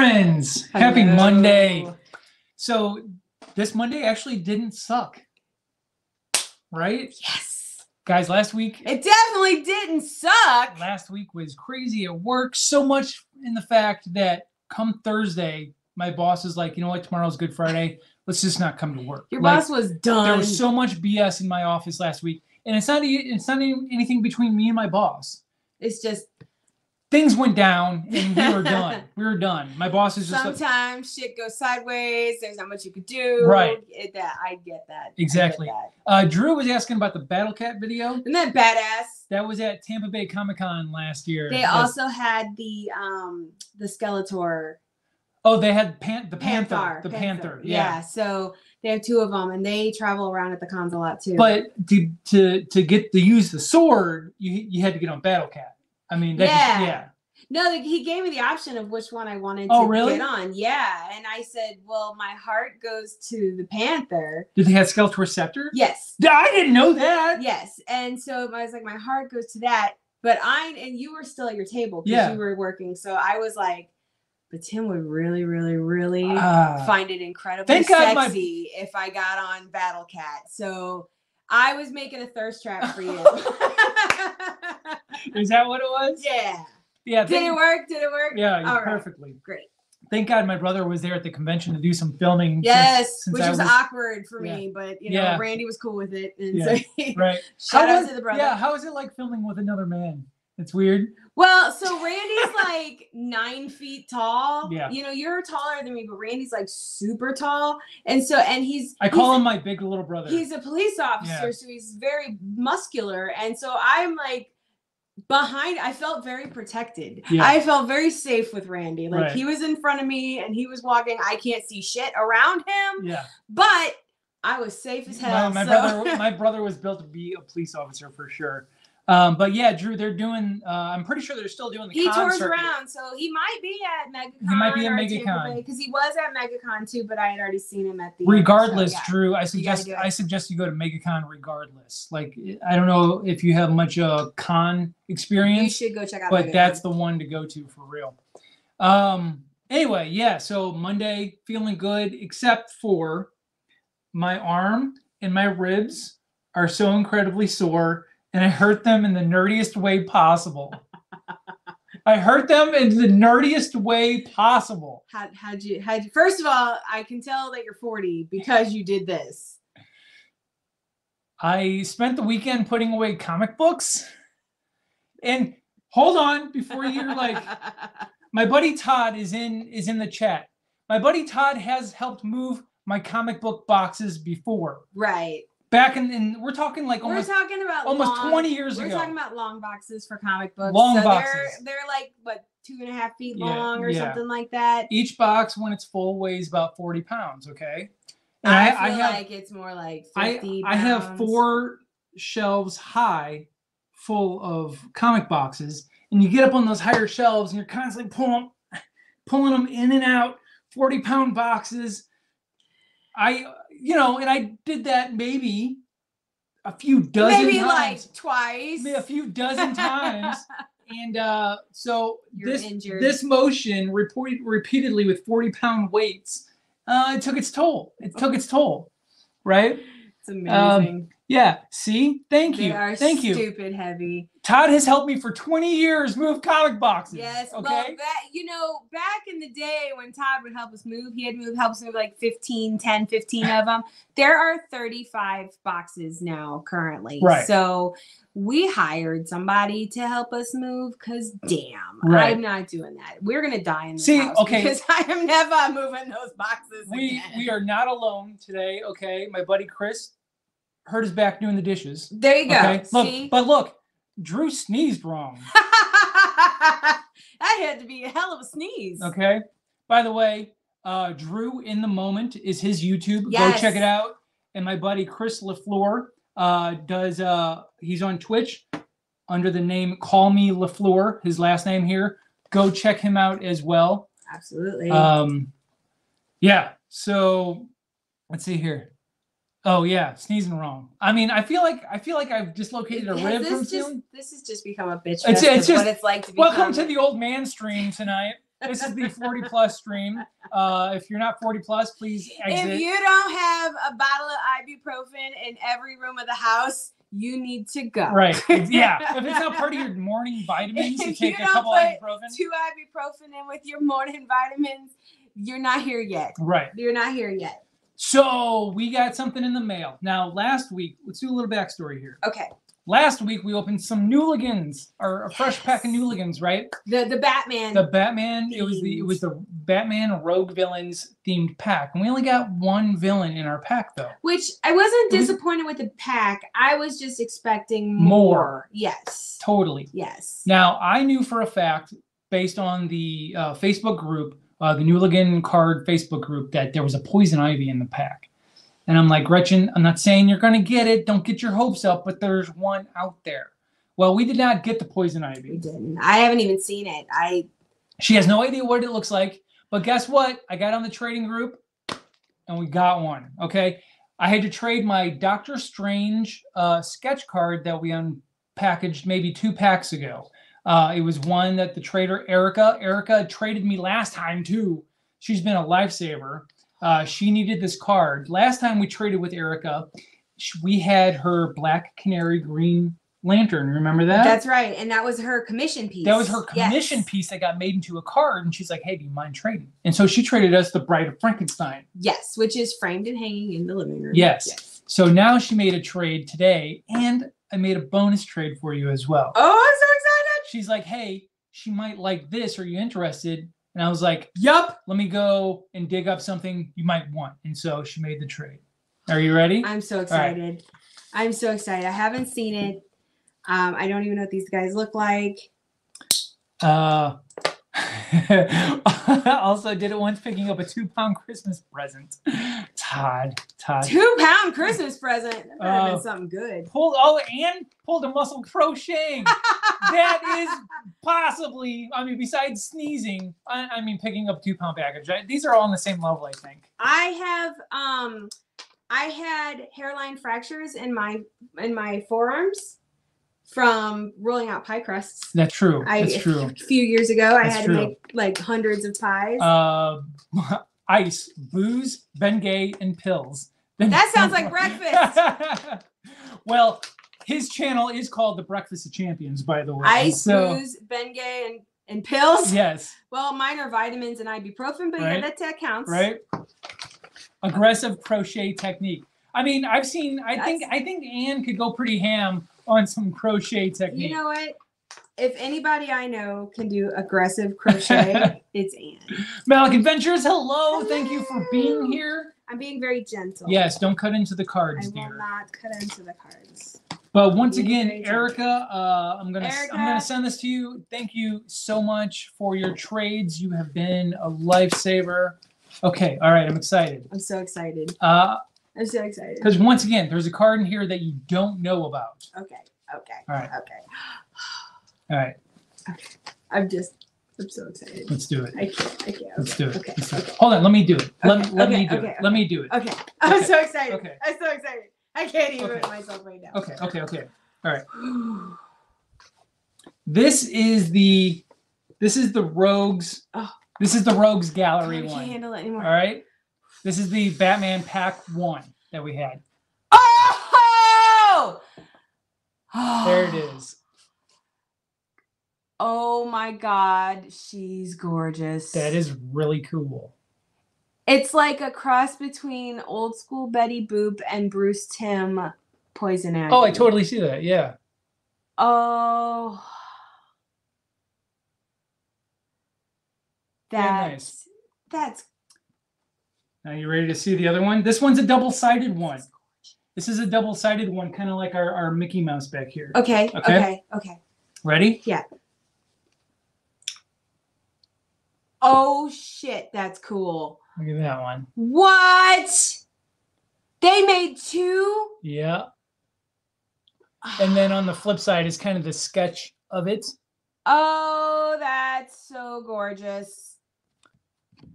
friends. Happy Hello. Monday. So, this Monday actually didn't suck. Right? Yes. Guys, last week It definitely didn't suck. last week was crazy at work so much in the fact that come Thursday, my boss is like, "You know what? Tomorrow's Good Friday. Let's just not come to work." Your Like, boss was done. there was so much BS in my office last week, and it's not it's not anything between me and my boss. it's just Things went down, and we were done. We were done. My boss is just like, sometimes shit goes sideways. There's not much you could do. Right. It, that I get that. I get Exactly. that. uh, Drew was asking about the Battle Cat video. Isn't that badass? That was at Tampa Bay Comic Con last year. They also had the um the Skeletor oh they had pan- the Panther, Panther. the Panther, Yeah. yeah. So they have two of them, and they travel around at the cons a lot too. But to to to get to use the sword, you you had to get on Battle Cat. I mean, Yeah. just, yeah. no, he gave me the option of which one I wanted Oh, to really? get on. Yeah, and I said, well, my heart goes to the Panther. Did they have Skeletor Scepter? Yes. I didn't know that. Yes. And so I was like, my heart goes to that. But I and you were still at your table because Yeah. you were working. So I was like, but Tim would really, really, really Ah. find it incredibly God my- sexy if I got on Battle Cat. So I was making a thirst trap for you. Is that what it was? yeah. Yeah. Did it work? Did it work? Yeah, All right. perfectly. Great. Thank God my brother was there at the convention to do some filming. Yes, since which I was, awkward for me, but you know, Yeah. Randy was cool with it. And Yeah. so right. shout How out was- to the brother. Yeah, how is it like filming with another man? It's weird. Well, so Randy's like nine feet tall. Yeah. You know, you're taller than me, but Randy's like super tall. And so, and he's I call he's, him my big little brother. he's a police officer, Yeah. so he's very muscular. And so I'm like behind, I felt very protected. Yeah. I felt very safe with Randy. Like Right. he was in front of me and he was walking. I can't see shit around him, yeah. but I was safe as hell. my so- brother, my brother was built to be a police officer for sure. Um, but yeah, Drew, they're doing. Uh, I'm pretty sure they're still doing the. he tours circuit. around, so he might be at MegaCon. He might be at MegaCon. because he was at MegaCon too, but I had already seen him at the. Regardless, so, yeah. Drew, I suggest. I suggest you go to MegaCon regardless. Like I don't know if you have much uh, con experience. You should go check out. but MegaCon. that's the one to go to for real. Um. Anyway, yeah. So Monday, feeling good, except for my arm and my ribs are so incredibly sore, and I hurt them in the nerdiest way possible. I hurt them in the nerdiest way possible. How how'd you had you, first of all, I can tell that you're 40 because you did this. I spent the weekend putting away comic books. And hold on before you're like my buddy Todd is in is in the chat. My buddy Todd has helped move my comic book boxes before. right. Back in, in we're talking like almost, We're talking about almost long- 20 years ago. We're talking about long boxes for comic books. Long so boxes. They're they're like what two and a half feet Yeah, long or yeah. something like that. each box when it's full weighs about 40 pounds, okay? I, And feel have like it's more like I, 50 I have four shelves high full of comic boxes, and you get up on those higher shelves and you're constantly pulling pulling them in and out, 40 pound boxes. I you know, and I did that maybe a few dozen maybe times. like twice. maybe a few dozen times. And uh, so You're this injured. this motion reported repeatedly with 40 pound weights, uh, it took its toll. It took its toll, right? It's amazing. Yeah. See, thank they you, are thank you. stupid heavy. Todd has helped me for 20 years move comic boxes. Yes. Okay. Well, that you know, back in the day when Todd would help us move, he had move help us move like 15, 10, 15 of them. There are 35 boxes now currently. Right. So we hired somebody to help us move because damn, Right. I'm not doing that. We're gonna die in this See, house okay. because I am never moving those boxes we again. we are not alone today. Okay. My buddy Chris hurt his back doing the dishes. there you go. Okay. Look, but look, Drew sneezed wrong. that had to be a hell of a sneeze. Okay. By the way, uh, Drew in the moment is his YouTube. Go check it out. And my buddy Chris Lafleur uh, does. Uh, he's on Twitch under the name Call Me Lafleur. His last name here. Go check him out as well. Absolutely. Um, yeah. So let's see here. Oh yeah, sneezing wrong. I mean, I feel like I feel like I've dislocated a rib this from just, sneezing. this has just become a bitch It's- it's just- what it's like to be Welcome to the old man stream tonight. This is the 40 plus stream. Uh, if you're not 40 plus, please exit. If you don't have a bottle of ibuprofen in every room of the house, you need to go. Right. Yeah. If it's not part of your morning vitamins, you take you a couple ibuprofen. Two ibuprofen in with your morning vitamins, you're not here yet. Right. You're not here yet. So we got something in the mail. Now, last week, let's do a little backstory here. Okay. Last week we opened some Newligans, or a fresh pack of. Newligans, right? The the Batman. The Batman. It was the it was the Batman Rogue Villains themed pack, and we only got one villain in our pack though. which I wasn't was- disappointed with the pack. I was just expecting More. more. Yes. Totally. Yes. Now I knew for a fact, based on the uh, Facebook group, uh, the Newligan card Facebook group, that there was a poison ivy in the pack. And I'm like, Gretchen, I'm not saying you're gonna get it. Don't get your hopes up, but there's one out there. Well, we did not get the poison ivy. We didn't. I haven't even seen it. I She has no idea what it looks like. But guess what? I got on the trading group and we got one. Okay. I had to trade my Doctor Strange uh, sketch card that we unpackaged maybe two packs ago. Uh, it was one that the trader Erica, Erica traded me last time too. She's been a lifesaver. Uh, she needed this card. Last time we traded with Erica, we had her Black Canary Green Lantern. Remember that? that's right. And that was her commission piece. That was her commission Yes. piece that got made into a card, and she's like, "Hey, do you mind trading?" And so she traded us the Bride of Frankenstein. Yes, which is framed and hanging in the living room. Yes. So now she made a trade today, and I made a bonus trade for you as well. Oh, I'm so excited. She's like, "Hey, she might like this. Are you interested?" And I was like, "Yup. Let me go and dig up something you might want." And so she made the trade. Are you ready? I'm so right. excited. I'm so excited. I haven't seen it. Um, I don't even know what these guys look like. Uh, also did it once picking up a two pound Christmas present. Todd, Todd. Two pound Christmas present. That would have been something good. pulled oh and pulled a muscle crocheting. that is possibly I mean besides sneezing, I, I mean picking up two pound package. I, these are all on the same level, I think. I have um I had hairline fractures in my in my forearms from rolling out pie crusts. That's true. I- That's true. A few years ago, I had true. to make like hundreds of pies. Uh, ice, booze, Bengay, and pills. That sounds like breakfast. well, his channel is called the Breakfast of Champions, by the way. Ice, so, booze, Bengay, and and pills. Yes. Well, mine are vitamins and ibuprofen, but yeah, Right. that, that counts. right? Aggressive crochet technique. I mean, I've seen. I think. I think Anne could go pretty ham on some crochet technique. You know what? If anybody I know can do aggressive crochet, it's Anne. Malik Adventures. Hello. Thank you for being here. I'm being very gentle. Yes. Don't cut into the cards, I cards, will not cut into the cards. But once again. Erica, uh, I'm gonna I'm gonna send this to you. Thank you so much for your trades. You have been a lifesaver. Okay. All right. I'm excited. I'm so excited. Uh, I'm so excited. because once again, there's a card in here that you don't know about. Okay. Okay. All right. Okay. All right. I'm just. I'm so excited. Let's do it. I can't. I can't. Let's do it. Okay. Let's do it. Hold on, let me do it. Let, Okay, let me okay, do okay, it. Let me do it. Okay. I'm Okay, so excited. okay. I'm so excited. I can't even Okay. myself right now. Okay, okay, okay. All right. This is the this is the Rogues. Oh. This is the Rogues gallery I can't one. handle it anymore. All right. This is the Batman Pack One that we had. Oh! There it is. Oh my god, she's gorgeous. That is really cool. It's like a cross between old school Betty Boop and Bruce Timm Poison Ivy. Oh, I totally see that. Yeah. Oh. That's nice. that's Now you ready to see the other one? This one's a double-sided one. This is a double-sided one, kind of like our, our Mickey Mouse back here. okay, Okay. okay, okay. Ready? Oh shit, that's cool. Look at that one. What? They made two? Yeah. And then on the flip side is kind of the sketch of it. Oh, that's so gorgeous.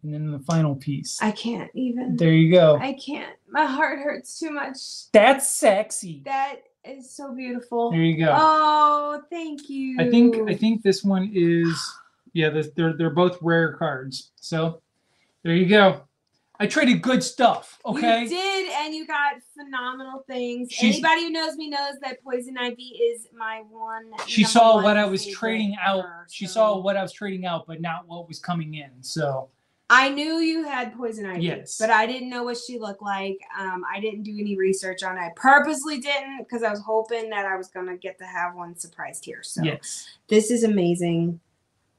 And then the final piece. I can't even. There you go. I can't. My heart hurts too much. That's sexy. That is so beautiful. There you go. Oh, thank you. I think I think this one is Yeah, they're they're, they're both rare cards. So there you go. I traded good stuff. Okay. You did, and you got phenomenal things. She's- Anybody who knows me knows that Poison Ivy is my one. She saw one what I was trading out. ever, She so- saw what I was trading out, but not what was coming in. So I knew you had Poison Ivy, Yes. but I didn't know what she looked like. Um, I didn't do any research on it. I purposely didn't because I was hoping that I was gonna get to have one surprised here. So yes, this is amazing.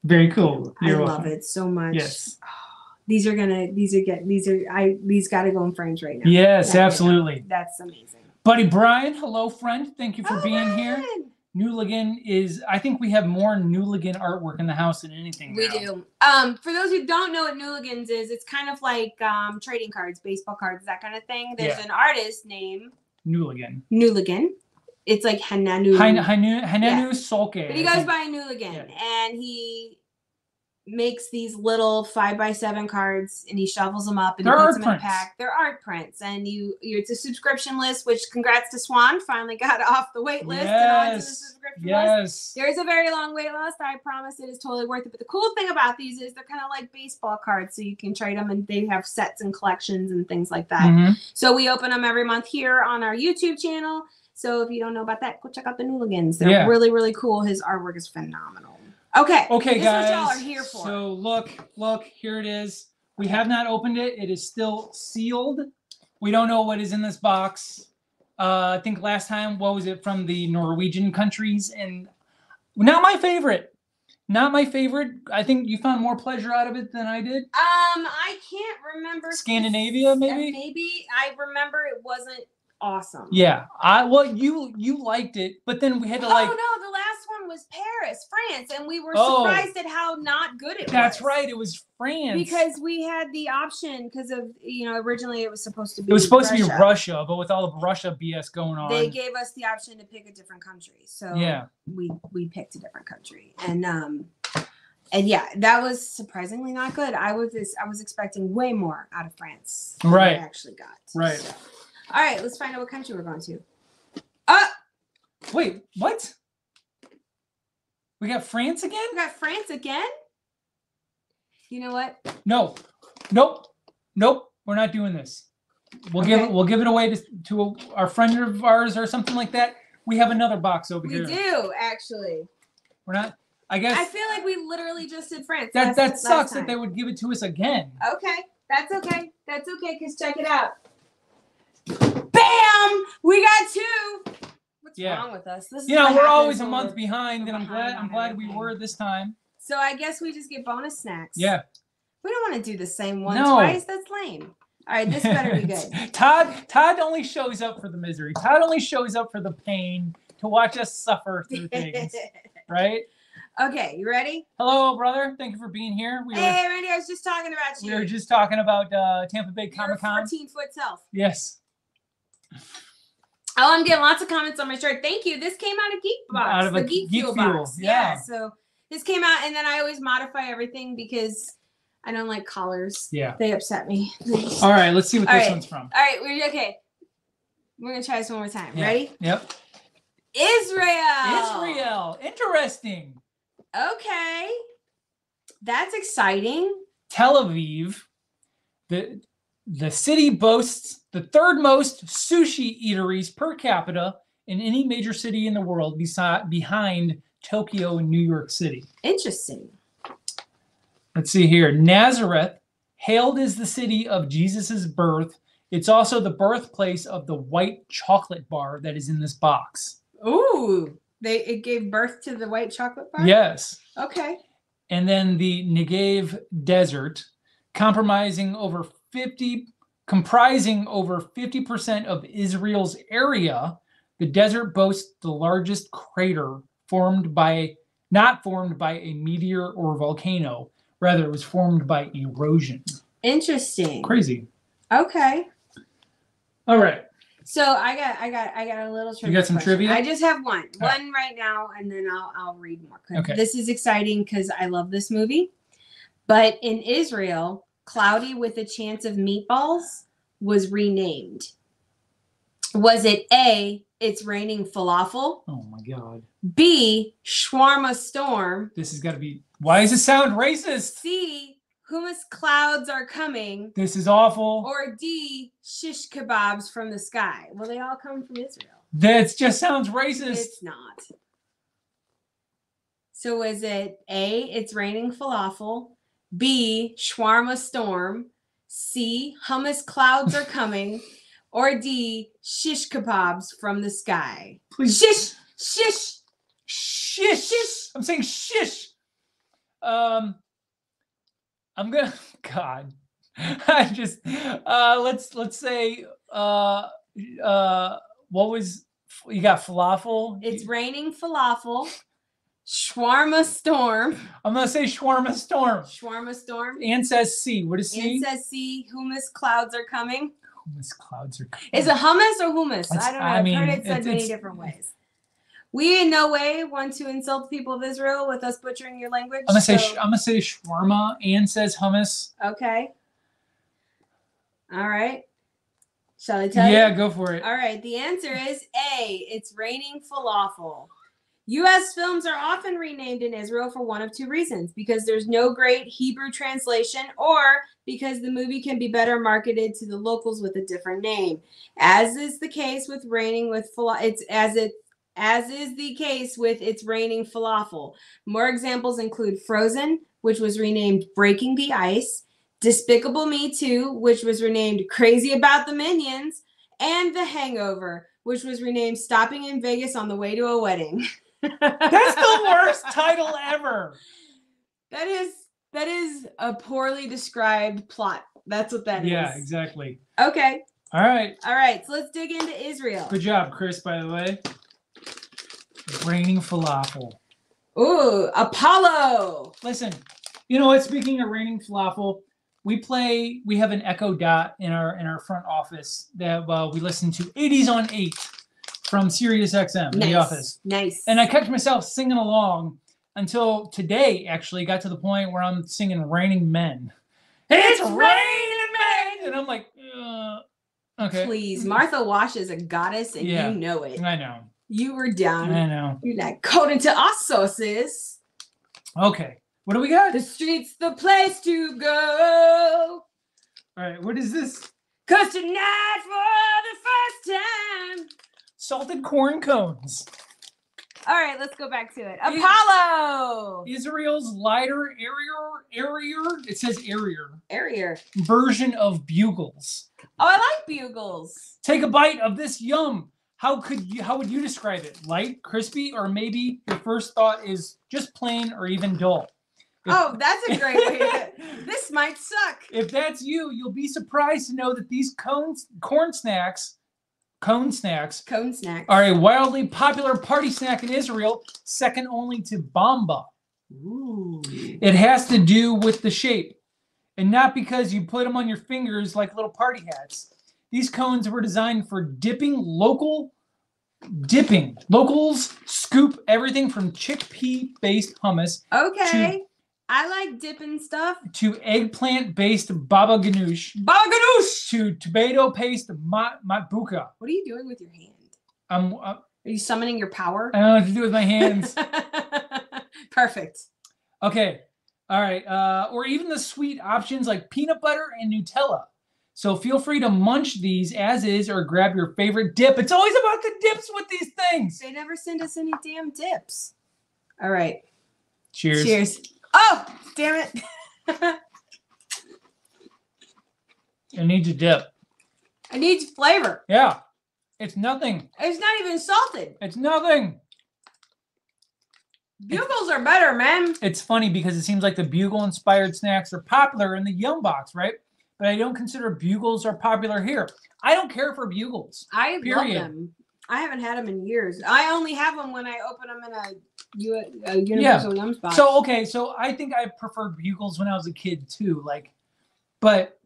Very cool. I You're love welcome. it so much. Yes. These are gonna. These are get. These are. I. These got to go in frames right now. Yes, yeah. absolutely. That's amazing. Buddy Brian, hello, friend. Thank you for Oh, being here. man. Newligan is. I think we have more Newligan artwork in the house than anything. We now. do. Um, for those who don't know what Newligans is, it's kind of like um, trading cards, baseball cards, that kind of thing. There's Yeah. an artist named Newligan. Newligan. It's like Hananu. Hainu Hanenu Solke. But he goes by Newligan, Yeah. and he makes these little five by seven cards, and he shovels them up and They're he puts them in a pack. They're art prints, and you, you it's a subscription list. Which congrats to Swan, finally got off the wait list and onto the Yes. list. Yes. There's a very long wait list. I promise it is totally worth it. But the cool thing about these is they're kind of like baseball cards, so you can trade them, and they have sets and collections and things like that. Mhm. So we open them every month here on our YouTube channel. So if you don't know about that, go check out the Newligans. They're Yeah. really, really cool. His artwork is phenomenal. Okay. Okay, this guys. is what y'all are here for. So look, look, here it is. We have not opened it. It is still sealed. We don't know what is in this box. Uh, I think last time, what was it from the Norwegian countries? And not my favorite. Not my favorite. I think you found more pleasure out of it than I did. um, I can't remember. Scandinavia, maybe? Maybe I remember it wasn't awesome. Yeah. I well, you you liked it, but then we had to like. Oh no, the last one was Paris, France, and we were Oh. surprised at how not good it was. That's right. It was France. Because we had the option because of you know originally it was supposed to be it was supposed to be Russia. Russia, but with all the Russia BS going on. They gave us the option to pick a different country, so yeah. we we picked a different country, and um, and yeah, that was surprisingly not good. I was this I was expecting way more out of France. than Right. I actually got. Right. So. All right, let's find out what country we're going to. Uh, Wait, what? We got France again? we got France again. You know what? No. Nope. Nope. We're not doing this. We'll give Okay. it we'll give it away to, to our friend of ours or something like that. We have another box over We here. do actually. We're not I guess I feel like we literally just did France. that that sucks that they would give it to us again. Okay, that's okay. That's okay. Cause check it out. Bam! We got two. What's Yeah. wrong with us? This is You know, we're always a month behind, and I'm glad I'm glad we were this time. So I guess we just get bonus snacks. Yeah. We don't want to do the same one No. twice. That's lame. All right, this better be good. Todd Todd only shows up for the misery. Todd only shows up for the pain to watch us suffer through things, right? okay, you ready? Hello, brother. Thank you for being here. We were Hey, Randy, I was just talking about you. we were just talking about uh, Tampa Bay Comic Con. 14 foot self. Yes. Oh, I'm getting lots of comments on my shirt. Thank you. This came out of Geek Box, Out of the a Geek, Geek Fuel, Fuel, box. yeah. So this came out, and then I always modify everything because I don't like collars. Yeah. They upset me. All right. Let's see what All this right. one's from. All right, we're okay. We're gonna try this one more time. Yeah. Ready? Yep. Israel. Israel. Interesting. Okay. That's exciting. Tel Aviv. The the city boasts the third most sushi eateries per capita in any major city in the world, beside behind Tokyo and New York City. Interesting. Let's see here. Nazareth, hailed as the city of Jesus' birth. It's also the birthplace of the white chocolate bar that is in this box. Ooh. They it gave birth to the white chocolate bar? Yes. Okay. And then the Negev Desert, compromising over 50, comprising over 50% of Israel's area. The desert boasts the largest crater formed by, not formed by a meteor or volcano. Rather, it was formed by erosion. Interesting. Crazy. Okay. All right. So I got I got I got a little trivia. got some question. trivia? I just have one. All right. one right now and then I'll I'll read more. Okay. This is exciting because I love this movie. But in Israel, Cloudy with a Chance of Meatballs was renamed. Was it A, it's raining falafel. Oh my god. B, shawarma storm. This has got to be. Why does it sound racist? C, hummus clouds are coming. This is awful. Or D, shish kebabs from the sky. Well, they all come from Israel. That just sounds racist. It's not. So is it A, it's raining falafel, B, shawarma storm, C, hummus clouds are coming, or D, shish kebabs from the sky? Please. Shish, shish, Shish. shish. I'm saying shish. Um, I'm gonna. God, I just. Uh, let's let's say. Uh, uh, what was you got? Falafel. It's raining falafel, shawarma storm, I'm gonna say shawarma storm. shawarma storm. Ann says C. What is C? And says C, hummus clouds are coming. Hummus clouds are. Coming. Is it hummus or hummus? It's- I don't know. I I've mean, heard it said many different ways. We in no way want to insult the people of Israel with us butchering your language. I'm gonna say. so- sh- I'm gonna say shawarma. Ann says hummus. okay. All right. Shall I tell Yeah, you? go for it. All right. The answer is A. It's raining falafel. U.S. films are often renamed in Israel for one of two reasons because there's no great Hebrew translation or because the movie can be better marketed to the locals with a different name. As is the case with raining with it's as it as is the case with its raining falafel. More examples include Frozen, which was renamed Breaking the Ice, Despicable Me 2, which was renamed Crazy About the Minions, and The Hangover, which was renamed Stopping in Vegas on the Way to a Wedding. That's the worst title ever. That is that is a poorly described plot. That's what that is. Yeah, exactly. Okay. All right. All right. So let's dig into Israel. Good job, Chris, by the way. Raining falafel. Ooh, Apropo. Listen, you know what? Speaking of raining falafel, we play. We have an Echo Dot in our in our front office that uh, we listen to 80s on eight from Sirius XM in Nice. the office, Nice. and I catch myself singing along until today. Actually, got to the point where I'm singing "Raining Men." It's raining men, and I'm like, uh, okay, Please, Martha Wash is a goddess, and Yeah. you know it. I know, You were down. I know. You're like, according to us sources, Okay, what do we got? the street's the place to go. All right, what is this? Cause tonight, for the first time. Salted corn cones. All right, let's go back to it. Apropo. Israel's lighter, airier, airier. It says airier Airier. version of bugles. Oh, I like bugles. Take a bite of this yum. How could you? How would you describe it? Light, crispy, or maybe your first thought is just plain or even dull. If- Oh, that's a great way to. This might suck. If that's you, you'll be surprised to know that these cones, corn snacks, cone snacks, Cone snack. are a wildly popular party snack in Israel, second only to bamba. Ooh. It has to do with the shape, and not because you put them on your fingers like little party hats. These cones were designed for dipping local dipping. Locals scoop everything from chickpea-based hummus Okay. I like dipping stuff. to eggplant-based baba ganoush Baba ganoush. to tomato paste mat matbucha. What are you doing with your hand? I'm, uh, Are you summoning your power? I don't know what to do with my hands. Perfect. Okay. All right. Uh, or even the sweet options like peanut butter and Nutella. So feel free to munch these as is or grab your favorite dip. It's always about the dips with these things. They never send us any damn dips. All right. Cheers. Cheers. Oh, damn it. I need to dip. I need flavor. Yeah. It's nothing. It's not even salted. It's nothing. Bugles are better, man. It's funny because it seems like the bugle inspired snacks are popular in the Yum Box, right? But I don't consider bugles are popular here. I don't care for bugles. I Period. love them. I haven't had them in years. I only have them when I open them in a Universal Yums box. So okay, so I think I preferred bugles when I was a kid too. Like, but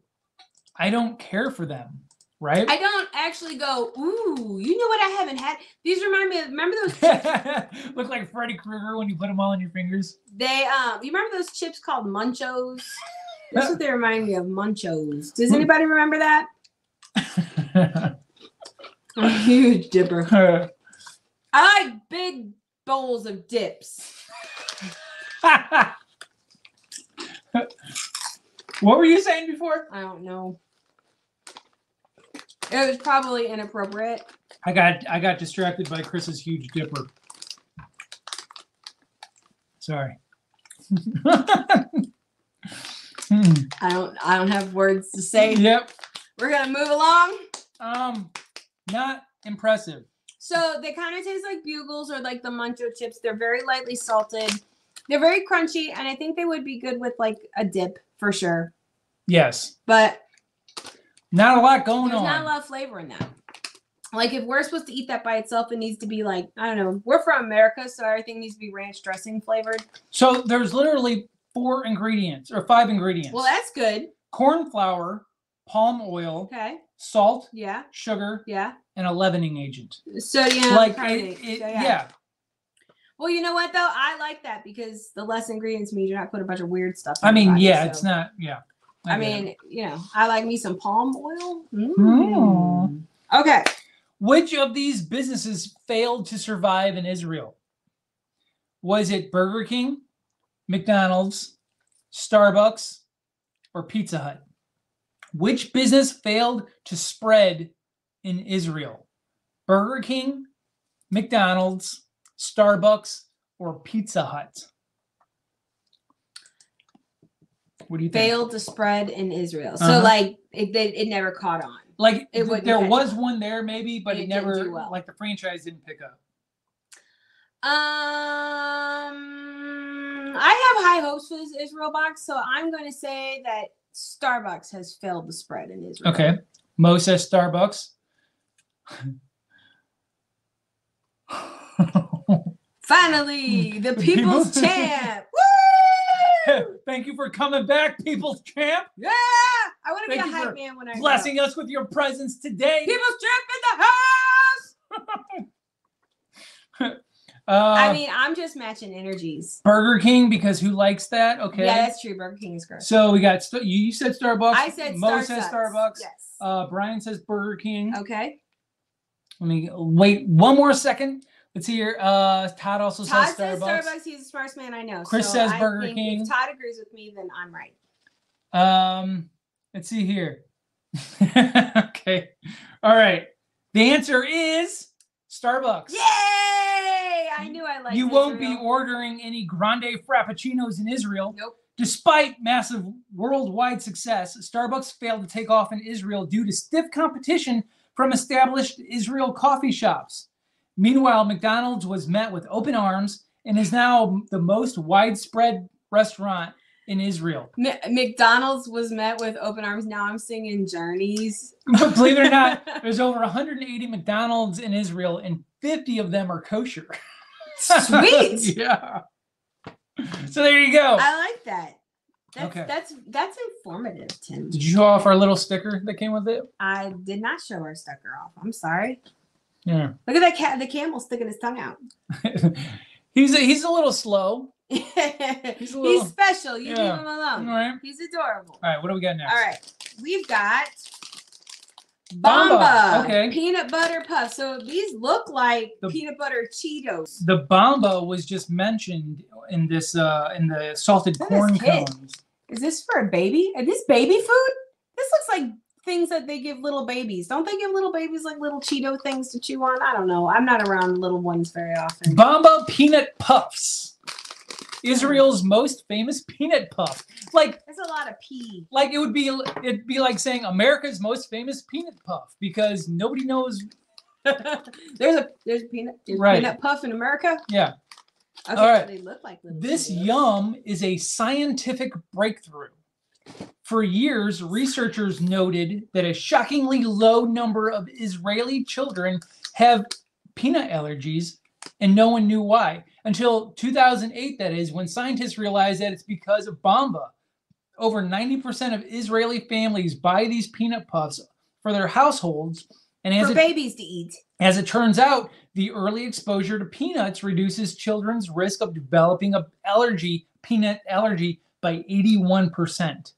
I don't care for them, right? I don't actually go, ooh, you know what I haven't had? These remind me of, remember those chips? Look like Freddy Krueger when you put them all on your fingers. They, um, you remember those chips called Munchos? That's what they remind me of, Munchos. Does anybody remember that? A huge dipper. I like big bowls of dips. What were you saying before? I don't know. It was probably inappropriate. I got I got distracted by Chris's huge dipper. Sorry. Hmm, I don't I don't have words to say. yep. We're gonna move along. Um, not impressive. So they kind of taste like bugles or like the muncho chips. They're very lightly salted. They're very crunchy, and I think they would be good with like a dip for sure. Yes. But Not a lot going there's on. not a lot of flavor in that. Like if we're supposed to eat that by itself, it needs to be like I don't know. We're from America, so everything needs to be ranch dressing flavored. So there's literally four ingredients or five ingredients. Well, that's good. corn flour, palm oil, Okay. Salt, Yeah. sugar, Yeah. and a leavening agent. Sodium. like it, carbonate. it- So, yeah. Well, you know what though? I like that because the less ingredients means you're not putting a bunch of weird stuff. I your mean, body, yeah, so- it's not. Yeah. I, get it. mean, you know, I like me some palm oil. Mm. Mm. Okay. which of these businesses failed to survive in Israel? Was it Burger King, McDonald's, Starbucks, or Pizza Hut? Which business failed to spread in Israel? Burger King, McDonald's, Starbucks, or Pizza Hut? What do you think? Failed to spread in Israel. So Uh-huh. like it, they, it never caught on. Like It wouldn't there catch was one there maybe, but it, it didn't never do well. like the franchise didn't pick up. Um, I have high hopes for this Israel box, so I'm going to say that Starbucks has failed to spread in Israel. Okay. Mo says Starbucks. Finally, the The people's champ. Woo! Thank you for coming back, people's champ. Yeah, I want to be a hype man when I Blessing us with your presence today. People's champ in the house. Uh, I mean, I'm just matching energies. Burger King because who likes that? Okay. Yeah, that's true. Burger King is gross. so we got St- you, you said Starbucks. I said Mo Star says. Starbucks. Yes. Uh, Brian says Burger King. okay. Let me wait one more second. Let's see here. Uh, Todd also Todd says says Starbucks. Starbucks. He's the smartest man I know. Chris so says I Burger King. If Todd agrees with me, then I'm right. Um, let's see here. okay. All right. The answer is Starbucks. Yay! I knew I liked you won't be ordering any grande frappuccinos in Israel. Nope. Despite massive worldwide success, Starbucks failed to take off in Israel due to stiff competition from established Israel coffee shops. Meanwhile, McDonald's was met with open arms and is now the most widespread restaurant in Israel. M- McDonald's was met with open arms. Now I'm singing Journeys. Believe it or not, there's over 180 McDonald's in Israel, and 50 of them are kosher. Sweet. yeah. So there you go. I like that. That's, Okay. that's that's informative, Tim. Did you show off our little sticker that came with it? I did not show our sticker off. I'm sorry. Yeah. Look at that cat. The camel sticking his tongue out. he's a, he's a little slow. He's, little- special. You yeah. leave him alone. right. He's adorable. All right. What do we got next? All right. We've got Bamba. okay. Peanut butter puffs. So these look like The- peanut butter Cheetos. The Bamba was just mentioned in this uh in the salted corn this cones. Is this for a baby? Is this baby food? This looks like things that they give little babies. Don't they give little babies like little Cheeto things to chew on? I don't know. I'm not around little ones very often. Bamba peanut puffs. Israel's most famous peanut puff. Like There's a lot of pee. like it would be it'd be like saying America's most famous peanut puff because nobody knows there's a there's a peanut there's Right. peanut puff in America. yeah. Okay, All right. so they look like little This Cheetos. yum is a scientific breakthrough. For years, researchers noted that a shockingly low number of Israeli children have peanut allergies, and no one knew why. Until 2008, that is, when scientists realized that it's because of Bamba. Over 90% of Israeli families buy these peanut puffs for their households, and as for it babies to eat. as it turns out, the early exposure to peanuts reduces children's risk of developing a allergy, peanut allergy, by 81%.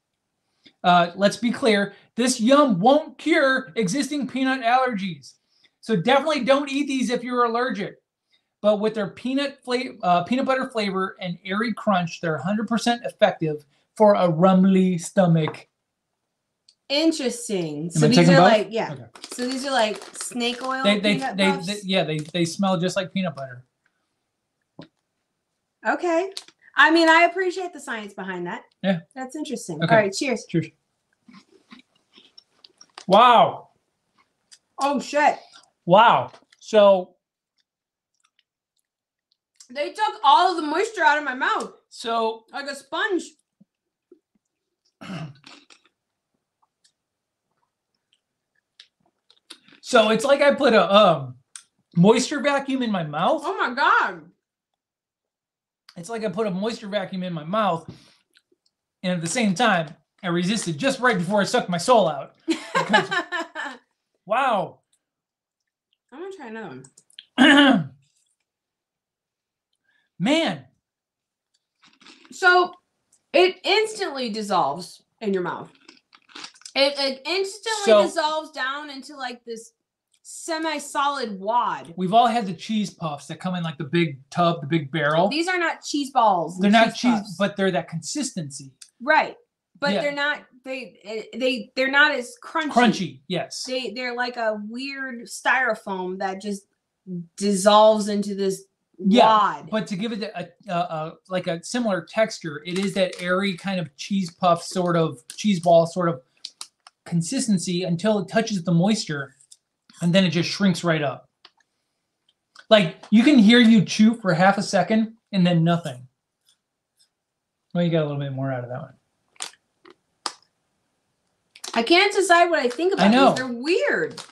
Uh, let's be clear, this yum won't cure existing peanut allergies. So definitely don't eat these if you're allergic. But with their peanut flavor, uh, peanut butter flavor and airy crunch, they're 100% effective for a rumbly stomach. Interesting. Am So I these are like yeah. Okay. So these are like snake oil. They, they, they, they, yeah, they, they smell just like peanut butter. Okay. I mean, I appreciate the science behind that. Yeah. That's interesting. Okay. All right, cheers. Cheers. Wow. Oh shit. Wow. So, They took all of the moisture out of my mouth so like a sponge. So it's like I put a um, moisture vacuum in my mouth. Oh my god. It's like I put a moisture vacuum in my mouth, and at the same time, I resisted just right before I sucked my soul out. Because- I'm Wow. gonna try another one. Man, So it instantly dissolves in your mouth. It, it instantly So- dissolves down into like this semi-solid wad. we've all had the cheese puffs that come in like the big tub, the big barrel. These are not cheese balls. they're not cheese, but they're that consistency. right. But Yeah. they're not. They they they're not as crunchy. Crunchy, yes. They they're like a weird styrofoam that just dissolves into this Yeah, wad. But to give it a, a, a like a similar texture, it is that airy kind of cheese puff sort of cheese ball sort of consistency until it touches the moisture, and then it just shrinks right up. Like you can hear you chew for half a second and then nothing. Well, you got a little bit more out of that one. I can't decide what I think about I know. these. They're weird.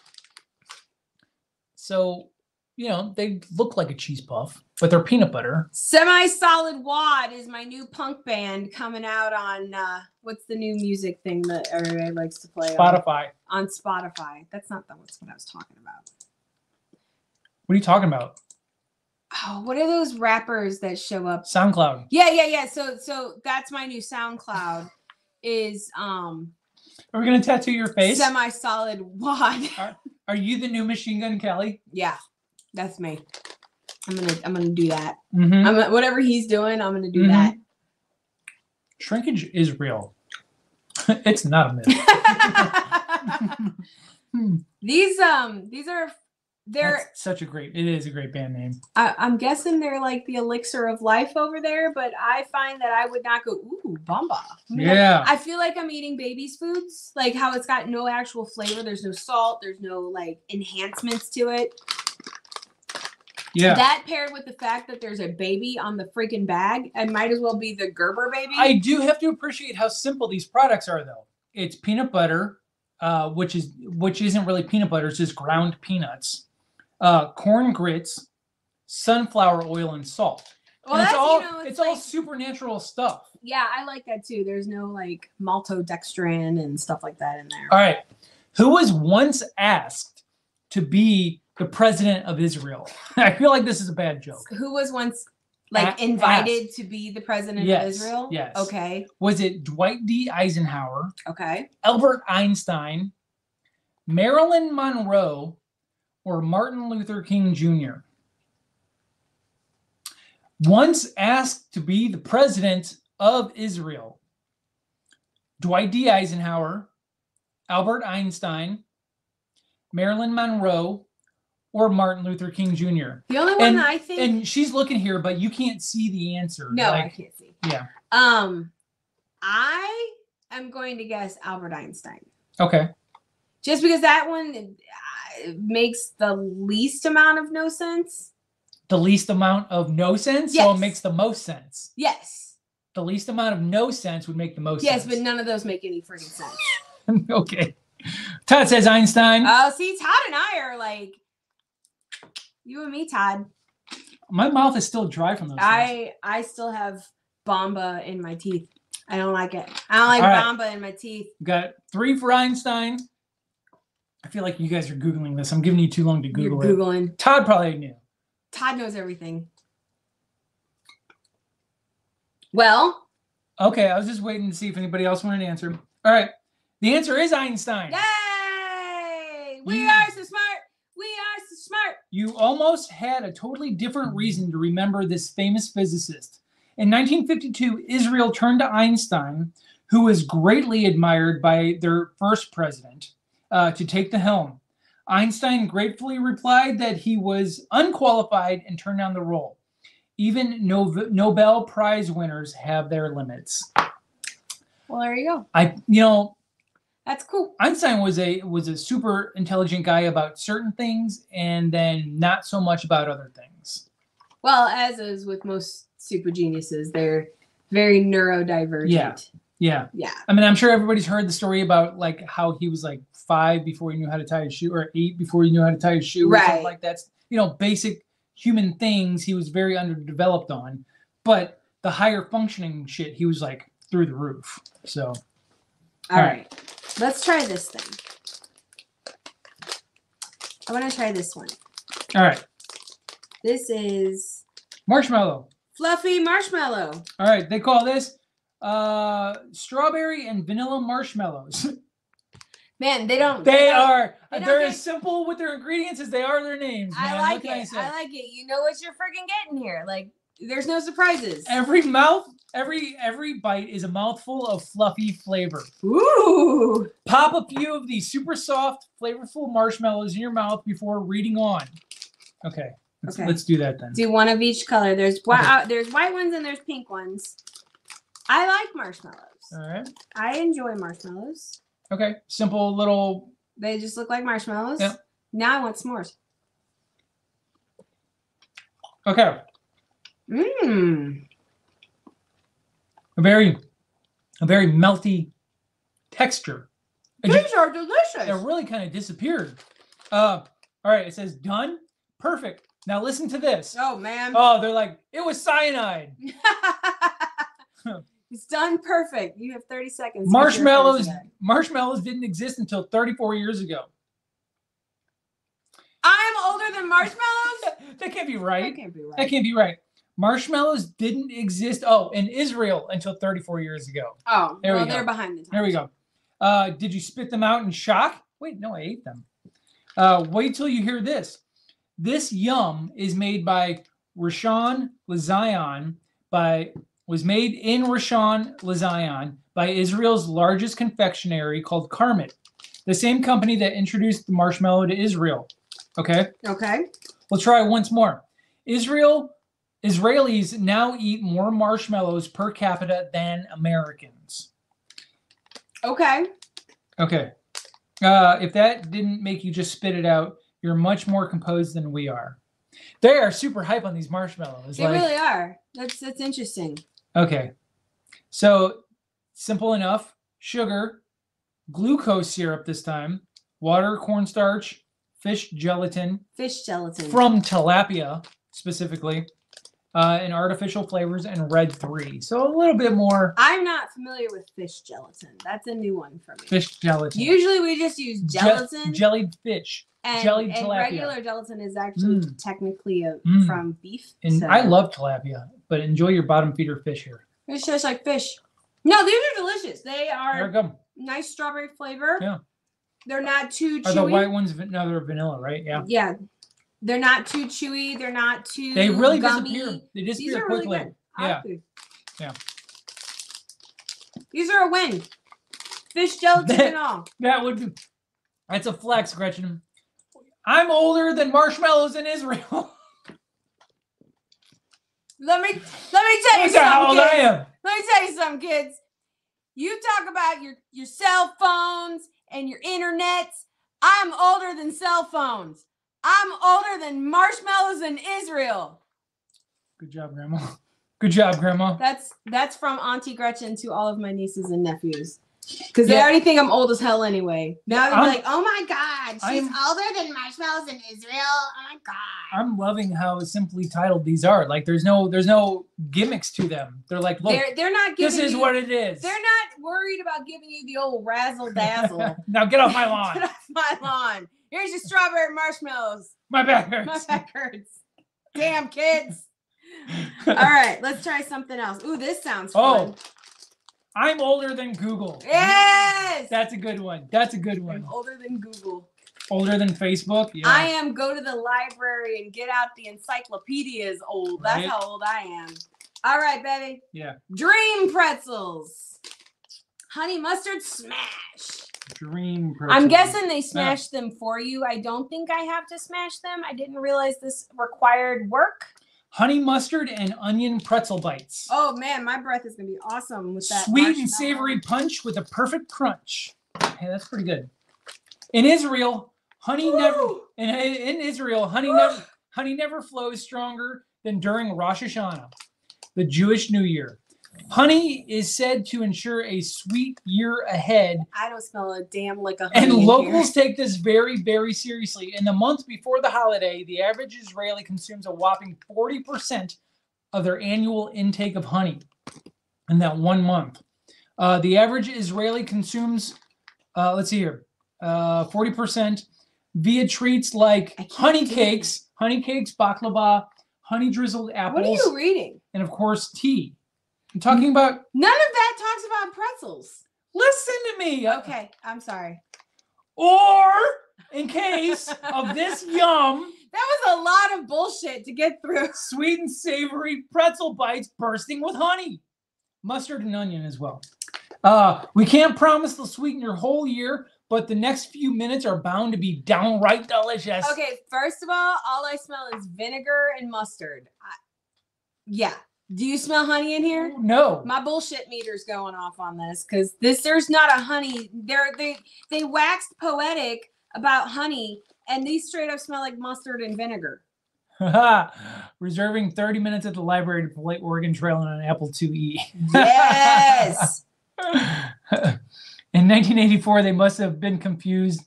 So, you know, they look like a cheese puff, but they're peanut butter. Semi-solid wad is my new punk band coming out on uh what's the new music thing that everybody likes to play on? Spotify. on Spotify. That's not the, what's what I was talking about. What are you talking about? Oh, what are those rappers that show up? SoundCloud. Yeah, yeah, yeah. So so that's my new SoundCloud is um Are we gonna tattoo your face? semi-solid wad. Are you the new Machine Gun Kelly? yeah. That's me. I'm gonna I'm gonna do that. Mm-hmm. I'm whatever he's doing, I'm gonna do Mhm. that. Shrinkage is real. it's not a myth. Hmm. these um these are they're That's such a great. It is a great band name. I, I'm guessing they're like the elixir of life over there, but I find that I would not go ooh bamba. I mean, I- Yeah. I feel like I'm eating baby's foods, like how it's got no actual flavor. There's no salt. There's no like enhancements to it. Yeah. That paired with the fact that there's a baby on the freaking bag, it might as well be the Gerber baby. I do have to appreciate how simple these products are, though. It's peanut butter, uh, which is which isn't really peanut butter. It's just ground peanuts, uh, corn grits, sunflower oil, and salt. well, and it's all you know, it's, it's, all like, supernatural stuff. yeah, I like that too. There's no like maltodextrin and stuff like that in there. All right. Who was once asked to be the president of Israel? I feel like this is a bad joke. Who was once like A- invited to be the president Yes, of Israel? yes. Okay. Was it Dwight D. Eisenhower, Okay. Albert Einstein, Marilyn Monroe, or Martin Luther King Jr.? Once asked to be the president of Israel, Dwight D. Eisenhower, Albert Einstein, Marilyn Monroe, or Martin Luther King Jr. The only one And- that I think And she's looking here, but you can't see the answer. no, I can't see. yeah. Um, I am going to guess Albert Einstein, Okay. just because that one uh, makes the least amount of no sense. The least amount of no sense, so it Yes. makes the most sense. Yes, The least amount of no sense would make the most yes, sense. but none of those make any freaking sense. okay. Todd says Einstein. Oh, see, Todd and I are like you and me, Todd. My mouth is still dry from those. things. I I still have Bomba in my teeth. I don't like it. I don't like All right. Bomba in my teeth. Got three for Einstein. I feel like you guys are Googling this. I'm giving you too long to Google You're it. googling. Todd probably knew. Todd knows everything. Well, Okay, I was just waiting to see if anybody else wanted to answer. All right. The answer is Einstein. Yay! We Yeah. are so smart. We are Smart. You almost had a totally different reason to remember this famous physicist. In 1952, Israel turned to Einstein, who was greatly admired by their first president, uh, to take the helm. Einstein gratefully replied that he was unqualified and turned down the role. Even Nov- Nobel Prize winners have their limits. Well, there you go. I, you know, That's cool. Einstein was a was a super intelligent guy about certain things, and then not so much about other things. Well, as is with most super geniuses, they're very neurodivergent. Yeah. Yeah, Yeah. I mean, I'm sure everybody's heard the story about like how he was like five before he knew how to tie his shoe, or eight before he knew how to tie his shoe, or Right. like that's you know basic human things he was very underdeveloped on, but the higher functioning shit he was like through the roof. So All All right. Let's try this thing. I want to try this one. all right, This is marshmallow. fluffy marshmallow. All right, they call this uh strawberry and vanilla marshmallows. Man, they don't. They don't- are. They they're as simple with their ingredients as they are their names. I like it. say? I, like it. You know what you're freaking getting here. Like, there's no surprises. every mouth, every every bite is a mouthful of fluffy flavor. Ooh. Pop a few of these super soft, flavorful marshmallows in your mouth before reading on. Okay, let's, Okay. let's do that then. Do one of each color. There's white. Okay. uh, there's white ones and there's pink ones. I like marshmallows. All right. I enjoy marshmallows. Okay. Simple little. They just look like marshmallows. Yep. Now I want s'mores. Okay. Mmm. A very, a very melty texture. Just- These are delicious. it really kind of disappeared. Uh, all right. It says done. Perfect. Now listen to this. oh man. Oh, they're like it was cyanide. it's done perfect. You have 30 seconds. to get your Marshmallows. Marshmallows didn't exist until 34 years ago. I'm older than marshmallows. that can't be right. That can't be right. That can't be right. Marshmallows didn't exist. Oh, in Israel until 34 years ago. Oh, There we go. they're behind the times. There we go. Uh, did you spit them out in shock? Wait, no, I ate them. Uh, wait till you hear this. This yum is made by Rishon LeZion by was made in Rishon LeZion by Israel's largest confectionery called Carmit, the same company that introduced the marshmallow to Israel. Okay, Okay. we'll try once more. Israel Israelis now eat more marshmallows per capita than Americans. Okay. Okay. Uh, if that didn't make you just spit it out, you're much more composed than we are. They are super hype on these marshmallows. They like, really are. That's that's interesting. okay. So simple enough. Sugar, glucose syrup this time, water, cornstarch, fish gelatin Fish gelatin. from tilapia specifically, uh, and artificial flavors and red three. So a little bit more I'm not familiar with fish gelatin. That's a new one for me. fish gelatin. Usually we just use Je- gelatin. jellied fish. and, jellied and tilapia. regular gelatin is actually Mm. technically a, Mm. from beef. And so I love tilapia, but enjoy your bottom feeder fish here. It's just like fish. No, these are delicious. They are nice strawberry flavor. Yeah. They're not too Are the white ones? No, they're vanilla, right? Yeah. Yeah. They're not too chewy. They're not too They really gummy. disappear. They These disappear are quickly. really good. Yeah. these. Yeah. These are a win. Fish gelatin and all. That would be. That's a flex, Gretchen. I'm older than marshmallows in Israel. Let me let me tell you Look at how old something. I kids. am. Let me tell you something, kids. You talk about your your cell phones and your internets. I'm older than cell phones. I'm older than marshmallows in Israel. Good job, Grandma. Good job, Grandma. That's that's from Auntie Gretchen to all of my nieces and nephews. Because they Yeah. already think I'm old as hell anyway. Now they're like, oh my god, she's I'm- older than marshmallows in Israel. Oh my god. I'm loving how simply titled these are. Like, there's no, there's no gimmicks to them. They're like, look, they're they're not giving this is you, what it is. they're not worried about giving you the old razzle dazzle. now get off my lawn. Get off my lawn. Here's your strawberry marshmallows. My back hurts. My back hurts. Damn kids. All right, let's try something else. Ooh, this sounds oh, fun. Oh, I'm older than Google. Yes. That's a good one. That's a good one. I'm older than Google. Older than Facebook. Yeah. I am go to the library and get out the encyclopedias old. That's Right. how old I am. All right, baby. Yeah. Dream pretzels. Honey mustard smash. Dream. I'm guessing they uh, smashed them for you. I don't think I have to smash them. I didn't realize this required work. honey mustard and onion pretzel bites. Oh man, my breath is gonna be awesome with that. Sweet and savory punch with a perfect crunch. Hey, that's pretty good. In Israel, honey never in, in Israel, honey never honey never flows stronger than during Rosh Hashanah, the Jewish New Year. Honey is said to ensure a sweet year ahead, I don't smell a damn lick of honey. and locals take this very, very seriously. In the month before the holiday, the average Israeli consumes a whopping 40% of their annual intake of honey in that one month. Uh, the average Israeli consumes, uh, let's see here, uh, 40% via treats like honey cakes, honey cakes, baklava, honey drizzled apples. What are you reading? and of course, tea. I'm talking about, None of that talks about pretzels. listen to me. Okay, I'm sorry. Or in case of this yum, That was a lot of bullshit to get through. sweet and savory pretzel bites bursting with honey, mustard and onion as well. Uh, we can't promise they'll sweeten your whole year, but the next few minutes are bound to be downright delicious. Okay, first of all, all I smell is vinegar and mustard. I, yeah. Do you smell honey in here? No. My bullshit meter's going off on this because this there's not a honey. They're they they waxed poetic about honey, and these straight up smell like mustard and vinegar. Reserving 30 minutes at the library to play Oregon Trail on an Apple IIe. Yes. In 1984, they must have been confused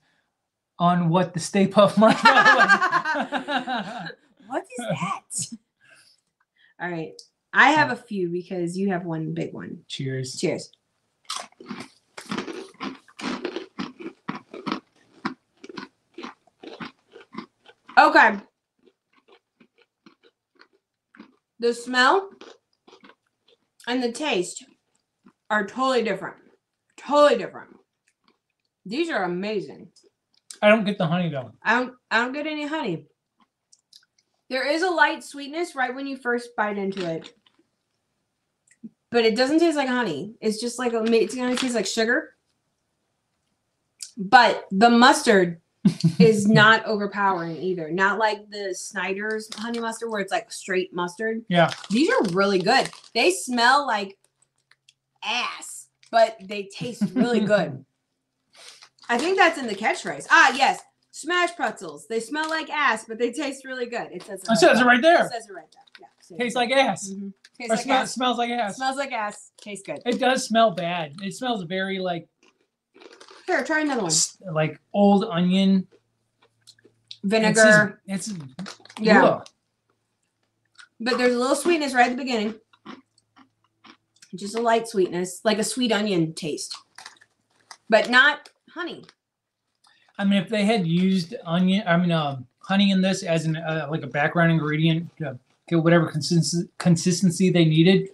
on what the Stay Puft marshmallow was. what is that? All right. I have a few because you have one big one. Cheers. Cheers. Okay. The smell and the taste are totally different. Totally different. These are amazing. I don't get the honey though. I don't I don't get any honey. There is a light sweetness right when you first bite into it. But it doesn't taste like honey. It's just like a it's gonna taste like sugar. But the mustard is not overpowering either. Not like the Snyder's honey mustard where it's like straight mustard. Yeah. These are really good. They smell like ass, but they taste really good. I think that's in the catchphrase. Ah, yes. Smash pretzels. They smell like ass, but they taste really good. It says it, It says it right there. It says it right there. Yeah. Tastes like ass. Mhm. Tastes Or like smell, ass. smells like ass. Smells like ass. Tastes good. It does smell bad. It smells very like Here, try another one. like old onion. Vinegar. It's, just- it's Yeah. ugh. But there's a little sweetness right at the beginning. Just a light sweetness, like a sweet onion taste. But not honey. I mean, if they had used onion, I mean, um, honey in this as an uh, like a background ingredient to get whatever consistency consistency they needed,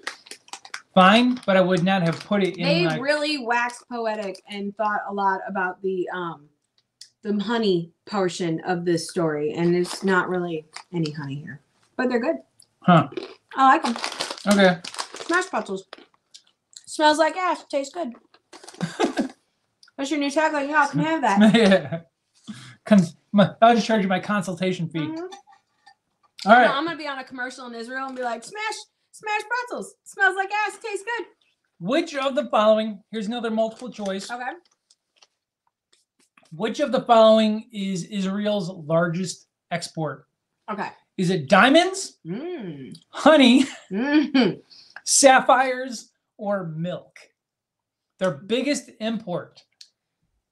fine. But I would not have put it in they like really waxed poetic and thought a lot about the um the honey portion of this story and there's not really any honey here but they're good Huh. i like them okay. smash pretzels smells like ash. tastes good that's your new tagline y'all can have that yeah. Con- my, I'll just charge you my consultation fee. Mhm. All right. No, i'm gonna be on a commercial in israel and be like smash smash pretzels smells like ass tastes good Which of the following? Here's another multiple choice. okay Which of the following is Israel's largest export? okay Is it diamonds, mm. honey, Mhm. sapphires, or milk? Their biggest import.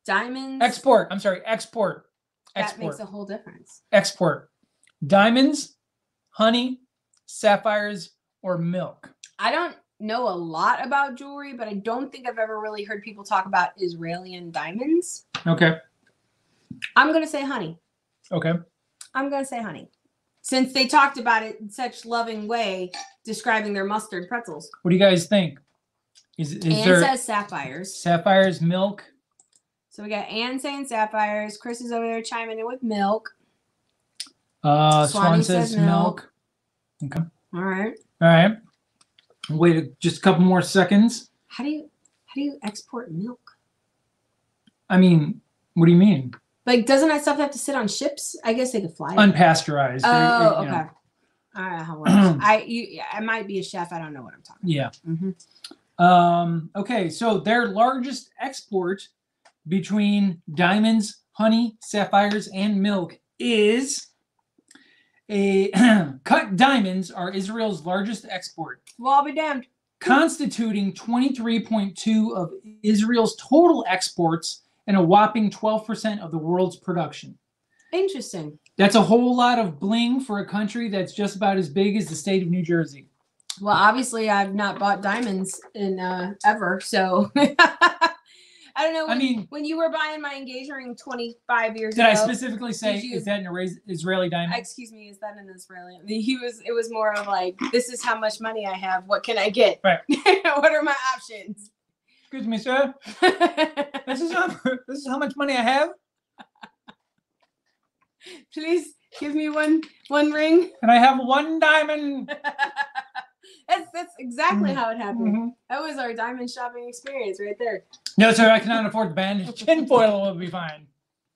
diamonds Export. I'm sorry, export. that Export. makes a whole difference Export. Diamonds, honey, sapphires, or milk. I don't know a lot about jewelry, but I don't think I've ever really heard people talk about Israeli diamonds. Okay. I'm gonna say honey. Okay. I'm gonna say honey. Since they talked about it in such loving way, describing their mustard pretzels. What do you guys think? Is, is and there says sapphires. sapphires, milk? So we got Anne saying sapphires. Chris is over there chiming in with milk. Uh, Swan says says milk. Okay. All right. All right. Wait just a couple more seconds. How do you how do you export milk? I mean, what do you mean? Like, doesn't that stuff have to sit on ships? I guess they could fly. it. Unpasteurized. They- oh, you okay. know. All right, how it works. I you yeah, I might be a chef. I don't know what I'm talking. Yeah. About. hmm Um, okay, so their largest export between diamonds, honey, sapphires, and milk is a cut diamonds are Israel's largest export, Well, I'll be damned. constituting 23.2 of Israel's total exports and a whopping 12% of the world's production. Interesting. That's a whole lot of bling for a country that's just about as big as the state of New Jersey. Well, obviously, I've not bought diamonds in uh, ever, so I don't know. I When, mean, when you were buying my engagement ring 25 years ago. did ago. I specifically say, you- is that an Israeli diamond? Uh, excuse me, is that an Israeli? I mean, He was. It was more of like, this is how much money I have. What can I get? Right. what are my options? Excuse me, sir. This is how this is how much money I have. Please give me one one ring. And I have one diamond. that's that's exactly Mhm. how it happened. Mhm. That was our diamond shopping experience right there. No, sir, I cannot afford the band. Tinfoil will be fine.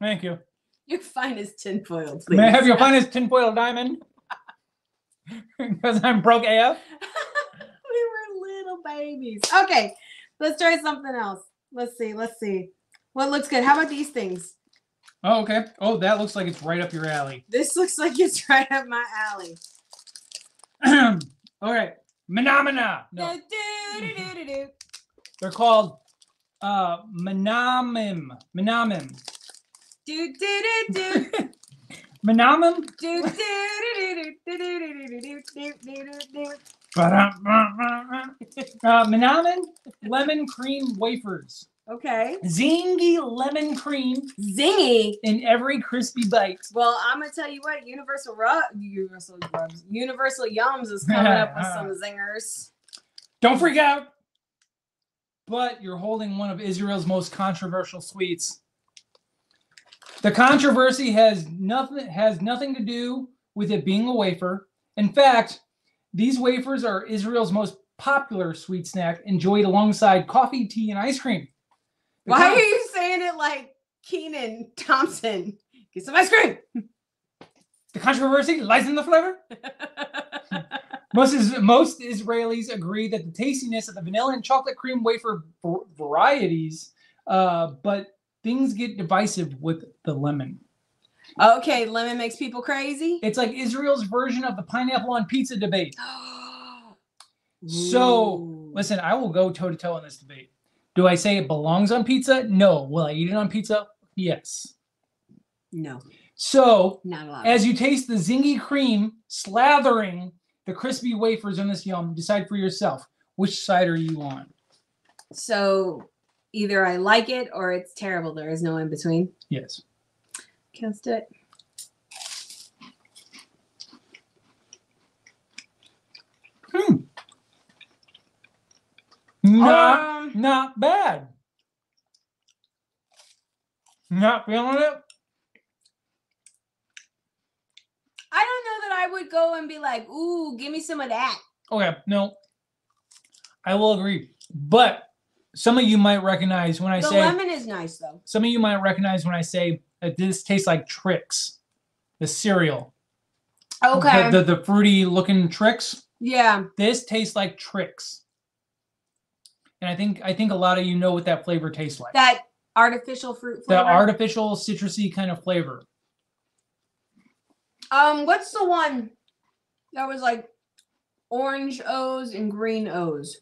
Thank you. Your finest tinfoil, please. May I have your finest tinfoil diamond? Because I'm broke AF. we were little babies. Okay, let's try something else. Let's see. Let's see. What looks good? How about these things? Oh, okay. Oh, that looks like it's right up your alley. This looks like it's right up my alley. All right. Menomina. No, Do, do, do, do, do, they're called uh menamim. Menamim. Do, do, do, do. Menamim? Do, do, do, do, do, do, do, do, do, do, do, do, uh, Menamin lemon cream wafers. Okay. Zingy lemon cream Zingy. in every crispy bite. Well, I'm gonna tell you what, Universal Rub, Universal Rubs, Universal Yums is coming up with some zingers. Don't freak out. But you're holding one of Israel's most controversial sweets. The controversy has nothing has nothing to do with it being a wafer. In fact, these wafers are Israel's most popular sweet snack, enjoyed alongside coffee, tea, and ice cream. The Why are you saying it like Kenan Thompson? Get some ice cream. the controversy lies in the flavor? Most, is, most Israelis agree that the tastiness of the vanilla and chocolate cream wafer varieties, uh, but things get divisive with the lemon. okay, lemon makes people crazy. It's like Israel's version of the pineapple on pizza debate. So, Listen, I will go toe to toe in this debate. Do I say it belongs on pizza? No. Will I eat it on pizza? Yes. no, So, not allowed. as you taste the zingy cream slathering the crispy wafers on this yum, decide for yourself which side are you on? so either I like it or it's terrible. There is no in between. Yes. Okay, let's do it. Hmm. Not, Um, not bad. Not feeling it? I don't know that I would go and be like, "Ooh, give me some of that." Okay, no. I will agree. But some of you might recognize when I the say The lemon is nice though. some of you might recognize when I say that this tastes like Trix. The cereal. Okay. The, the, the fruity looking Trix. yeah. This tastes like Trix. And I think I think a lot of you know what that flavor tastes like. That artificial fruit the artificial citrusy kind of flavor. um, what's the one that was like orange O's and green O's?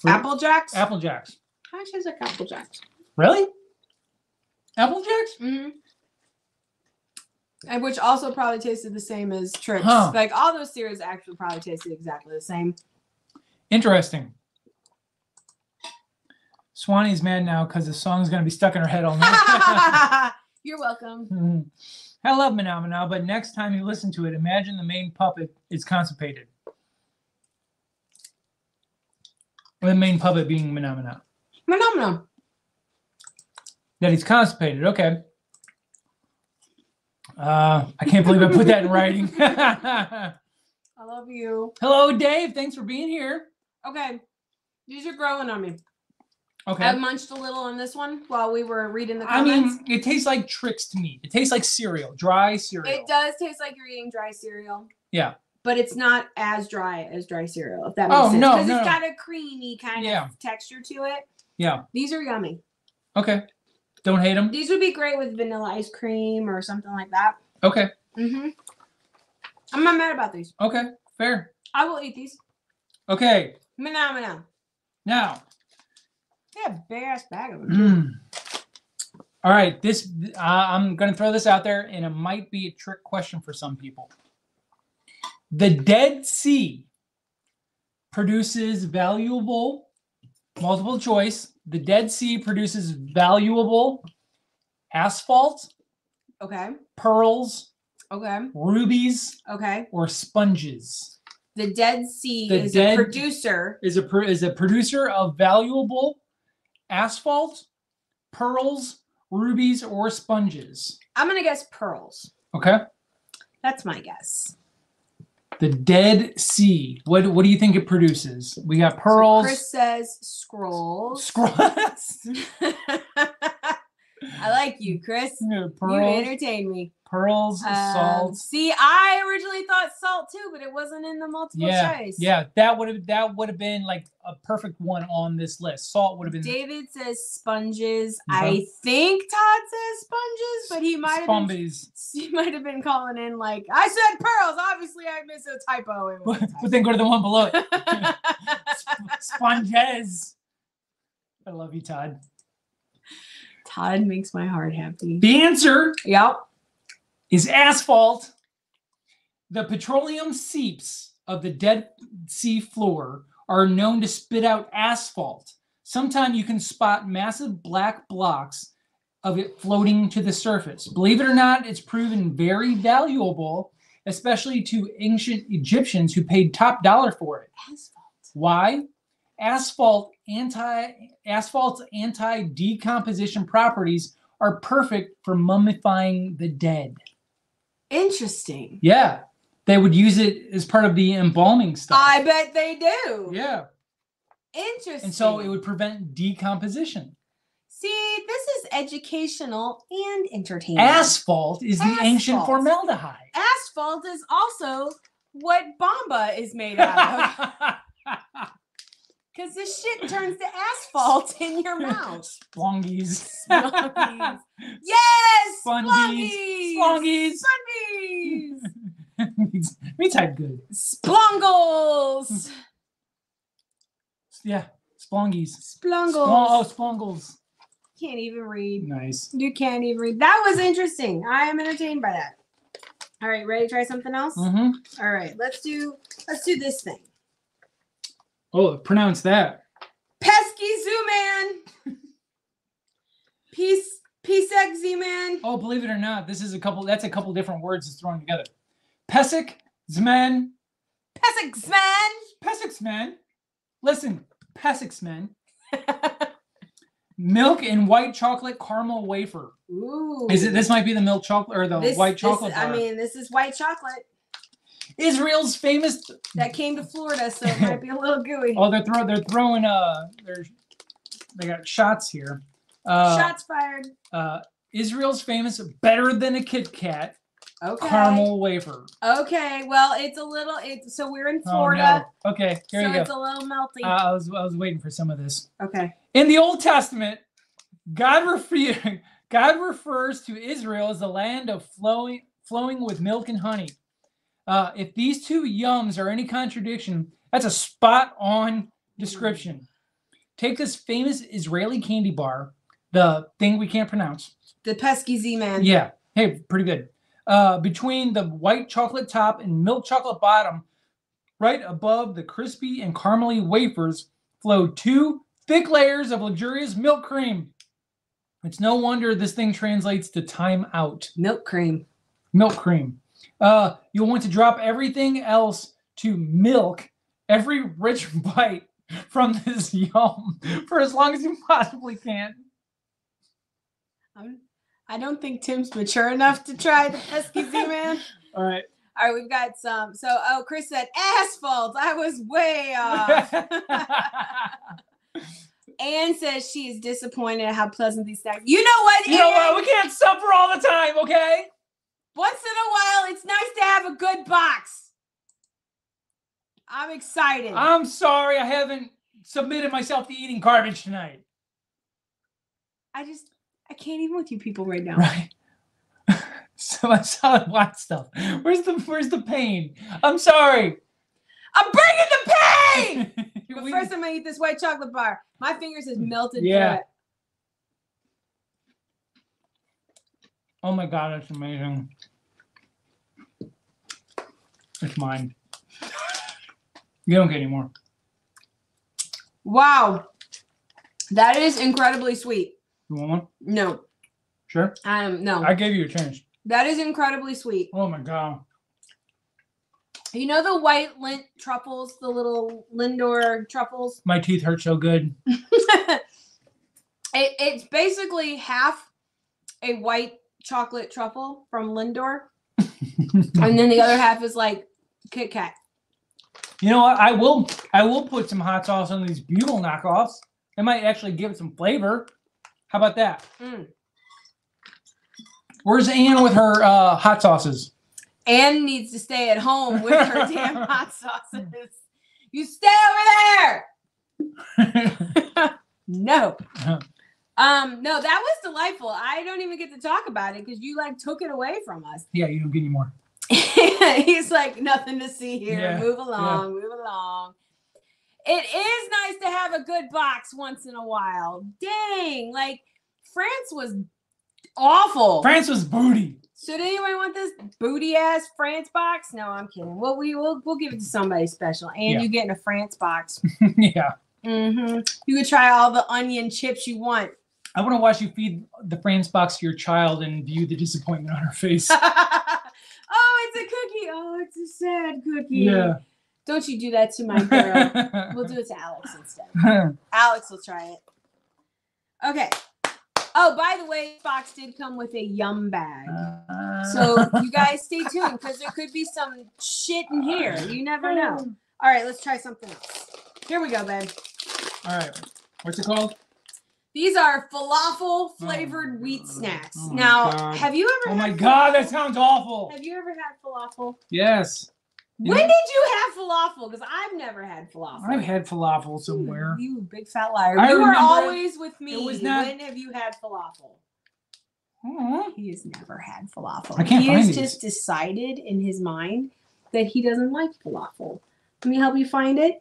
Fruit- Apple Jacks. Apple Jacks. How much is like Apple Jacks? Really? Apple Jacks? Mm-hmm. And which also probably tasted the same as Trix. Huh. Like all those cereals actually probably tasted exactly the same. Interesting. Swanee's mad now because the song's gonna be stuck in her head all night. You're welcome. Mhm. I love Menomina, but next time you listen to it, imagine the main puppet is constipated. The main puppet being Menomina. Phenomenal. That he's constipated. Okay. Uh, I can't believe I put that in writing. I love you. Hello, Dave. Thanks for being here. Okay. These are growing on me. Okay. I munched a little on this one while we were reading the I comments. mean, it tastes like Trix to me. It tastes like cereal, dry cereal. it does taste like you're eating dry cereal. Yeah. But it's not as dry as dry cereal, if that makes Oh, sense. no, Because no, it's no. got a creamy kind Yeah. of texture to it. Yeah. These are yummy. Okay. Don't hate them. These would be great with vanilla ice cream or something like that. Okay. Mm-hmm. I'm not mad about these. Okay. Fair. I will eat these. Okay. Mana mana. Now. A big ass bag of them. mm. All right. This uh, I'm going to throw this out there, and it might be a trick question for some people. The Dead Sea produces valuable multiple choice. The Dead Sea produces valuable asphalt, Okay. pearls, Okay. rubies, Okay. or sponges. The Dead Sea The is Dead- a producer. Is a pro- is a producer of valuable asphalt, pearls, rubies, or sponges. I'm gonna guess pearls. Okay. That's my guess. The Dead Sea. What what do you think it produces? We got So pearls. Chris says scrolls. Scrolls. I like you, Chris. You pearls. entertain me. Pearls. Um, salt. See, I originally thought salt too, but it wasn't in the multiple Yeah. choice. Yeah. That would have that would have been like a perfect one on this list. Salt would have been David says sponges. Okay. I think Todd says sponges, but he might have been sponges. he might have been calling in like I said pearls. Obviously, I missed a typo. A but then go to the one below it. Sp- Sponges. I love you, Todd. Todd makes my heart happy. The answer Yep. is asphalt. The petroleum seeps of the Dead Sea floor are known to spit out asphalt. Sometimes you can spot massive black blocks of it floating to the surface. Believe it or not, it's proven very valuable, especially to ancient Egyptians who paid top dollar for it. Asphalt. Why? Asphalt anti asphalt's anti decomposition properties are perfect for mummifying the dead. Interesting. Yeah, they would use it as part of the embalming stuff. I bet they do. yeah, Interesting. and so it would prevent decomposition. see. This is educational and entertaining. Asphalt is the ancient formaldehyde. Asphalt is also what Bamba is made out of. Because this shit turns to asphalt in your mouth. Splongies. Splongies. Yes! Spongies. Splongies! Splongies. Spongies! Me type good. Splongles! Yeah, splongies. Splongles. Splon- oh, splongles. Can't even read. Nice. You can't even read. That was interesting. I am entertained by that. All right, ready to try something else? hmm All right, let's do let's do this thing. Oh, pronounce that. Pesky Zoo Man. Peace Pesek Z Man. Oh, believe it or not, this is a couple. That's a couple different words that's thrown together. Pesik, Zman, Pesek Man. Pesiksman. Listen, Pesiksman. Milk and white chocolate caramel wafer. Ooh. Is it? This might be the milk chocolate or the This- white this- chocolate I uh, mean, this is white chocolate Israel's famous. that came to Florida, so it might be a little gooey. Oh, they're throw. They're throwing. Uh, they're they got shots here. Uh, Shots fired. Uh, Israel's famous better than a Kit Kat Okay. caramel wafer. Okay. Well, it's a little. It's so we're in Oh, Florida, no. Okay, here so you go. it's a little melty. Uh, I was I was waiting for some of this. okay. In the Old Testament, God refer- God refers to Israel as the land of flowing flowing with milk and honey. Uh, if these two yums are any contradiction, that's a spot on description. Take this famous Israeli candy bar, the thing we can't pronounce. The pesky Z Man. Yeah. Hey, pretty good. Uh, between the white chocolate top and milk chocolate bottom, right above the crispy and caramely wafers, flow two thick layers of luxurious milk cream. It's no wonder this thing translates to time out. Milk cream. Milk cream. Uh, you'll want to drop everything else to milk every rich bite from this yum for as long as you possibly can. I'm, I don't think Tim's mature enough to try the pesky Z-Man. All right. All right, we've got some. So, oh, Chris said asphalt. I was way off. Anne says she is disappointed at how pleasant these snacks. You know what? you know what? We can't suffer all the time, okay? Once in a while, it's nice to have a good box. I'm excited. I'm sorry I haven't submitted myself to eating garbage tonight. I just I can't even with you people right now. Right. so I saw white stuff. Where's the where's the pain? I'm sorry. I'm bringing the pain. But We- first, I'm gonna eat this white chocolate bar. My fingers has melted Yeah. Oh my god, that's amazing. It's mine. You don't get any more. Wow, that is incredibly sweet. You want one? No, Sure. um, no, I gave you a chance. that is incredibly sweet. Oh my god. You know the white Lindt truffles, the little Lindor truffles. My teeth hurt so good. it, it's basically half a white chocolate truffle from Lindor, and then the other half is like Kit Kat. You know what? I will I will put some hot sauce on these bugle knockoffs. It might actually give it some flavor. How about that? Mm. Where's Anne with her uh, hot sauces? Anne needs to stay at home with her damn hot sauces. You stay over there. No. Um, no, that was delightful. I don't even get to talk about it because you like took it away from us. yeah, you don't get any more. He's like, nothing to see here. Yeah, Move along, move along. It is nice to have a good box once in a while. Dang, like France was awful. France was booty. Should anyone want this booty ass France box? No, I'm kidding. Well, we will we'll give it to somebody special. And Yeah. you get in a France box. yeah. Mm-hmm. You can try all the onion chips you want. I want to watch you feed the France box to your child and view the disappointment on her face. oh, it's a cookie. Oh, it's a sad cookie. yeah. Don't you do that to my girl. we'll do it to Alex instead. Alex will try it. Okay. Oh, by the way, box did come with a yum bag. Uh, So you guys stay tuned because there could be some shit in here. You never know. All right, let's try something else. Here we go, Ben. all right. What's it called? These are falafel oh flavored wheat snacks. Oh now, God. have you ever Oh my had god, that sounds awful. have you ever had falafel? Yes. You When did you have falafel? Because I've never had falafel. I've had falafel somewhere. You big fat liar. I you were always with me. it was not- When have you had falafel? He has never had falafel. I can't he has just decided in his mind that he doesn't like falafel. Let me help you find it.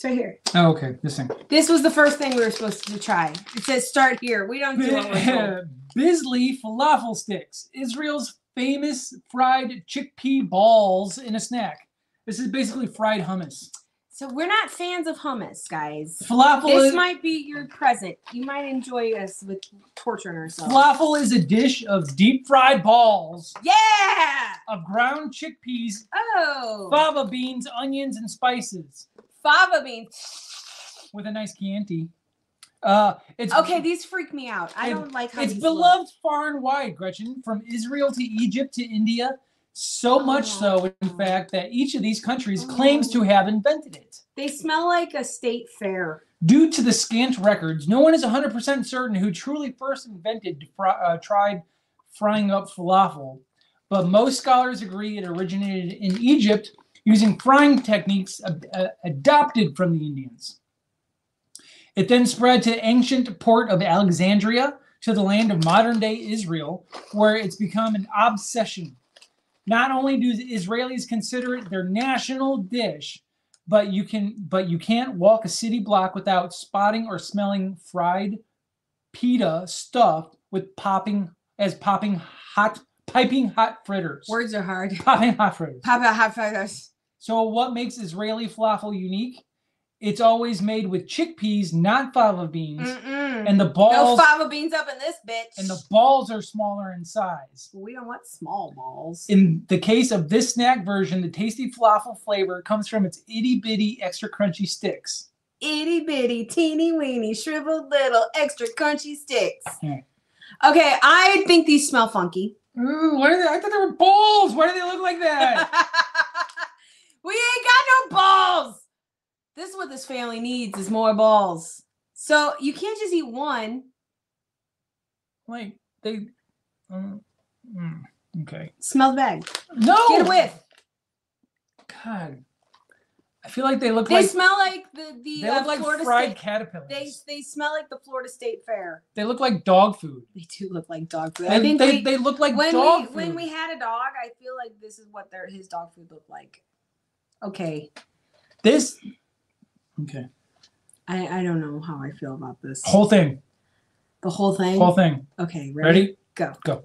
It's right here. Oh, okay. This thing. This was the first thing we were supposed to try. It says start here. We don't do what. Bissli falafel sticks, Israel's famous fried chickpea balls in a snack. This is basically fried hummus. So we're not fans of hummus, guys. Falafel This is, might be your present. You might enjoy us with torturing ourselves. falafel is a dish of deep fried balls Yeah. of ground chickpeas, Oh. fava beans, onions, and spices Fava beans. with a nice Chianti. Uh, it's Okay, these freak me out. I It- don't like how It's these look. beloved far and wide, Gretchen, from Israel to Egypt to India. So much so, in Oh. fact, that each of these countries claims to have invented it. They smell like a state fair. Due to the scant records, no one is 100% certain who truly first invented, uh, tried frying up falafel. But most scholars agree it originated in Egypt using frying techniques uh, adopted from the Indians. It then spread to the ancient port of Alexandria to the land of modern day Israel, where it's become an obsession. Not only do the Israelis consider it their national dish, but you can but you can't walk a city block without spotting or smelling fried pita stuffed with popping as popping hot piping hot fritters. Words are hard. Popping hot fritters. Papa hot fighters. So what makes Israeli falafel unique? It's always made with chickpeas, not fava beans, Mm-mm. and the balls. No fava beans up in this bitch. and the balls are smaller in size. we don't want small balls. In the case of this snack version, the tasty falafel flavor comes from its itty bitty extra crunchy sticks. Itty bitty, teeny weeny, shriveled little extra crunchy sticks. Yeah. Okay, I think these smell funky. Ooh, what are they? I thought they were balls. Why do they look like that? we ain't got no balls. This is what this family needs is more balls. So you can't just eat one. like they. Um, mm, okay. Smell the bag. No. Get a whiff. God. I feel like they look like They like smell like the the they uh, look like Florida fried State. caterpillars. They they smell like the Florida State Fair. They look like dog food. They do look like dog food. They, I think they, we- they look like when dog we food. when we had a dog, I feel like this is what their his dog food looked like. Okay, this. Okay. I I don't know how I feel about this. Whole thing. the whole thing. Whole thing. Okay, ready? Ready? Go. Go.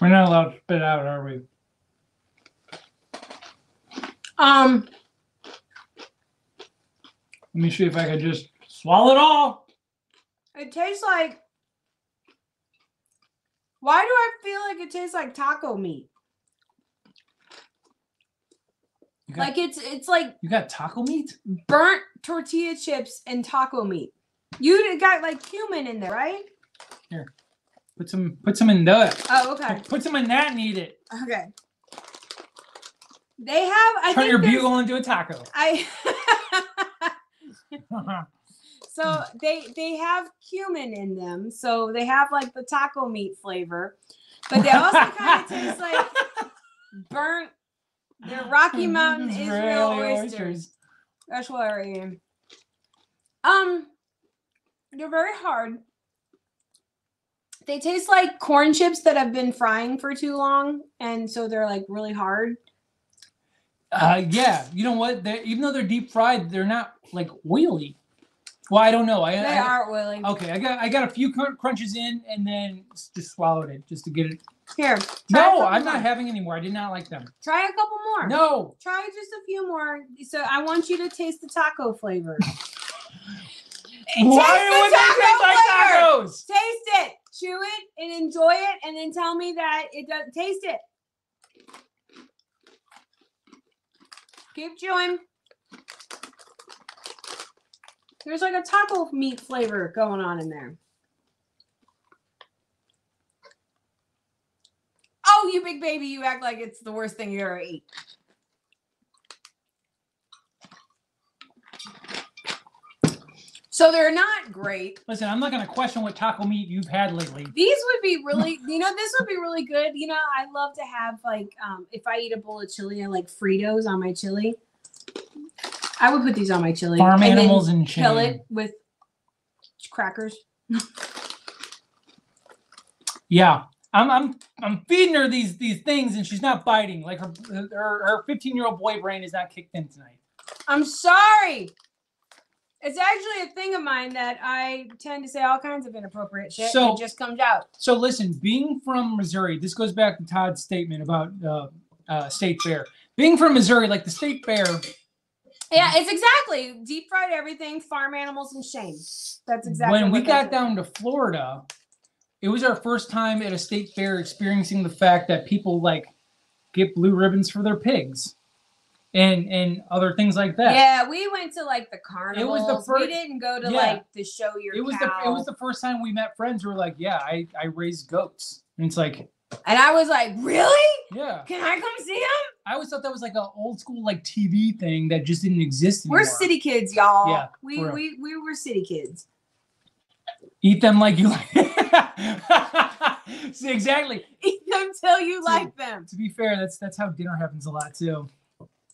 We're not allowed to spit out, are we? Um, Let me see if I can just swallow it all. it tastes like. Why do I feel like it tastes like taco meat? Got, Like it's it's like you got taco meat? burnt tortilla chips and taco meat. You got like cumin in there, right? Here, put some put some in that. Oh, okay. Put some in that and eat it. Okay. They have. I Turn your bugle into a taco. I. Uh-huh. So they they have cumin in them, so they have like the taco meat flavor, but they also kind of taste like burnt. They're Rocky Mountain Israel Israeli oysters. That's what I am. Um, they're very hard. They taste like corn chips that have been frying for too long, and so they're like really hard. Uh, yeah, you know what? They're, even though they're deep fried, they're not like oily. Well, I don't know. I, They I are oily. okay. I got I got a few crunches in and then just swallowed it just to get it. Here, No, I'm more. not having any more. I did not like them. Try a couple more. No. Try just a few more. So I want you to taste the taco flavor. Why would they taste like tacos? taste it, chew it, and enjoy it, and then tell me that it does. Taste it. Keep chewing. There's like a taco meat flavor going on in there. Oh, you big baby, you act like it's the worst thing you ever ate. So they're not great. Listen, I'm not going to question what taco meat you've had lately. These would be really, you know, this would be really good. You know, I love to have like, um, if I eat a bowl of chili, I like Fritos on my chili. I would put these on my chili. Farm and animals and kill shame. it with crackers. Yeah, I'm I'm I'm feeding her these these things and she's not biting. Like her her her 15 year old boy brain is not kicked in tonight. I'm sorry. It's actually a thing of mine that I tend to say all kinds of inappropriate shit. So- it just comes out. So listen, being from Missouri, this goes back to Todd's statement about uh, uh, state fair. Being from Missouri, like the state fair, Yeah, it's exactly deep fried everything, farm animals and shame. That's exactly when we got down to Florida, it was our first time at a state fair experiencing the fact that people like get blue ribbons for their pigs and and other things like that. Yeah, we went to like the carnival. It was the first. we didn't go to yeah. like the show your It was cow. the it was the first time we met friends who were like, "Yeah, I I raise goats," and it's like, and I was like, really? "Yeah." Can I come see him? I always thought that was like an old school like TV thing that just didn't exist anymore. We're city kids, y'all. Yeah, we real. we we were city kids. Eat them like you like. See, exactly. Eat them till you like them. To be fair, that's that's how dinner happens a lot too.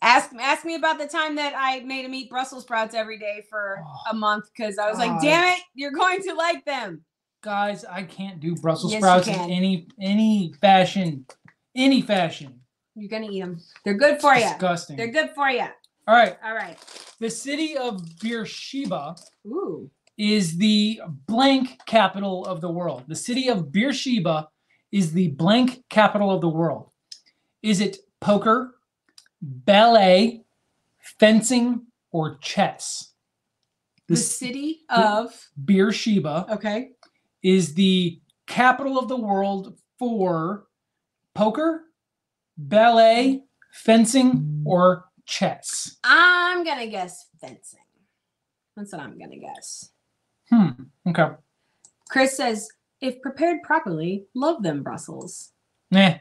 Ask ask me about the time that I made him eat Brussels sprouts every day for Oh, a month because I was like, damn it, you're going to like them. Guys, I can't do Brussels Yes, you sprouts in can. any any fashion, any fashion. You're gonna eat them. They're good for you. Disgusting. They're good for you. All right, All right. the city of Beersheba Ooh. is the blank capital of the world. The city of Beersheba is the blank capital of the world. Is it poker, ballet, fencing, or chess? The The city of Beersheba okay. Is the capital of the world for poker, ballet, fencing, or chess? I'm gonna guess fencing. That's what I'm gonna guess. Hmm. Okay. Chris says, if prepared properly, love them Brussels. Nah.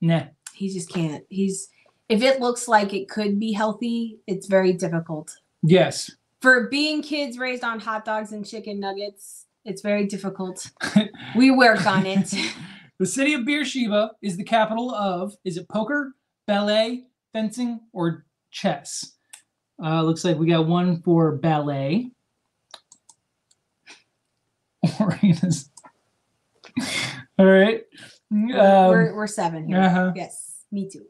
Nah. He just can't. He's if it looks like it could be healthy, it's very difficult. Yes. For being kids raised on hot dogs and chicken nuggets, it's very difficult. We work on it. the city of Beersheba is the capital of, is it poker, ballet, fencing, or chess? Uh, looks like we got one for ballet. All right. we're, Um, we're, we're seven here. uh-huh. Yes, me too.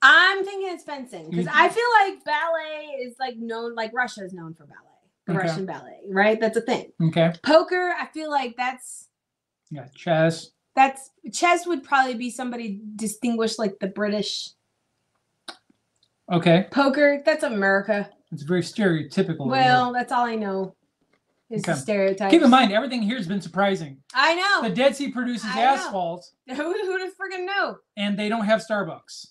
I'm thinking it's fencing because I feel like ballet is like known, like Russia is known for ballet, Okay. Russian ballet, right? That's a thing. okay. Poker, I feel like that's Yeah. Chess. that's chess would probably be somebody distinguished like the British. Okay. Poker, that's America. It's very stereotypical. Well, that's all I know. Is the stereotype. keep in mind, everything here has been surprising. I know. The Dead Sea produces I know. asphalt, Who who'd have freaking know? and they don't have Starbucks.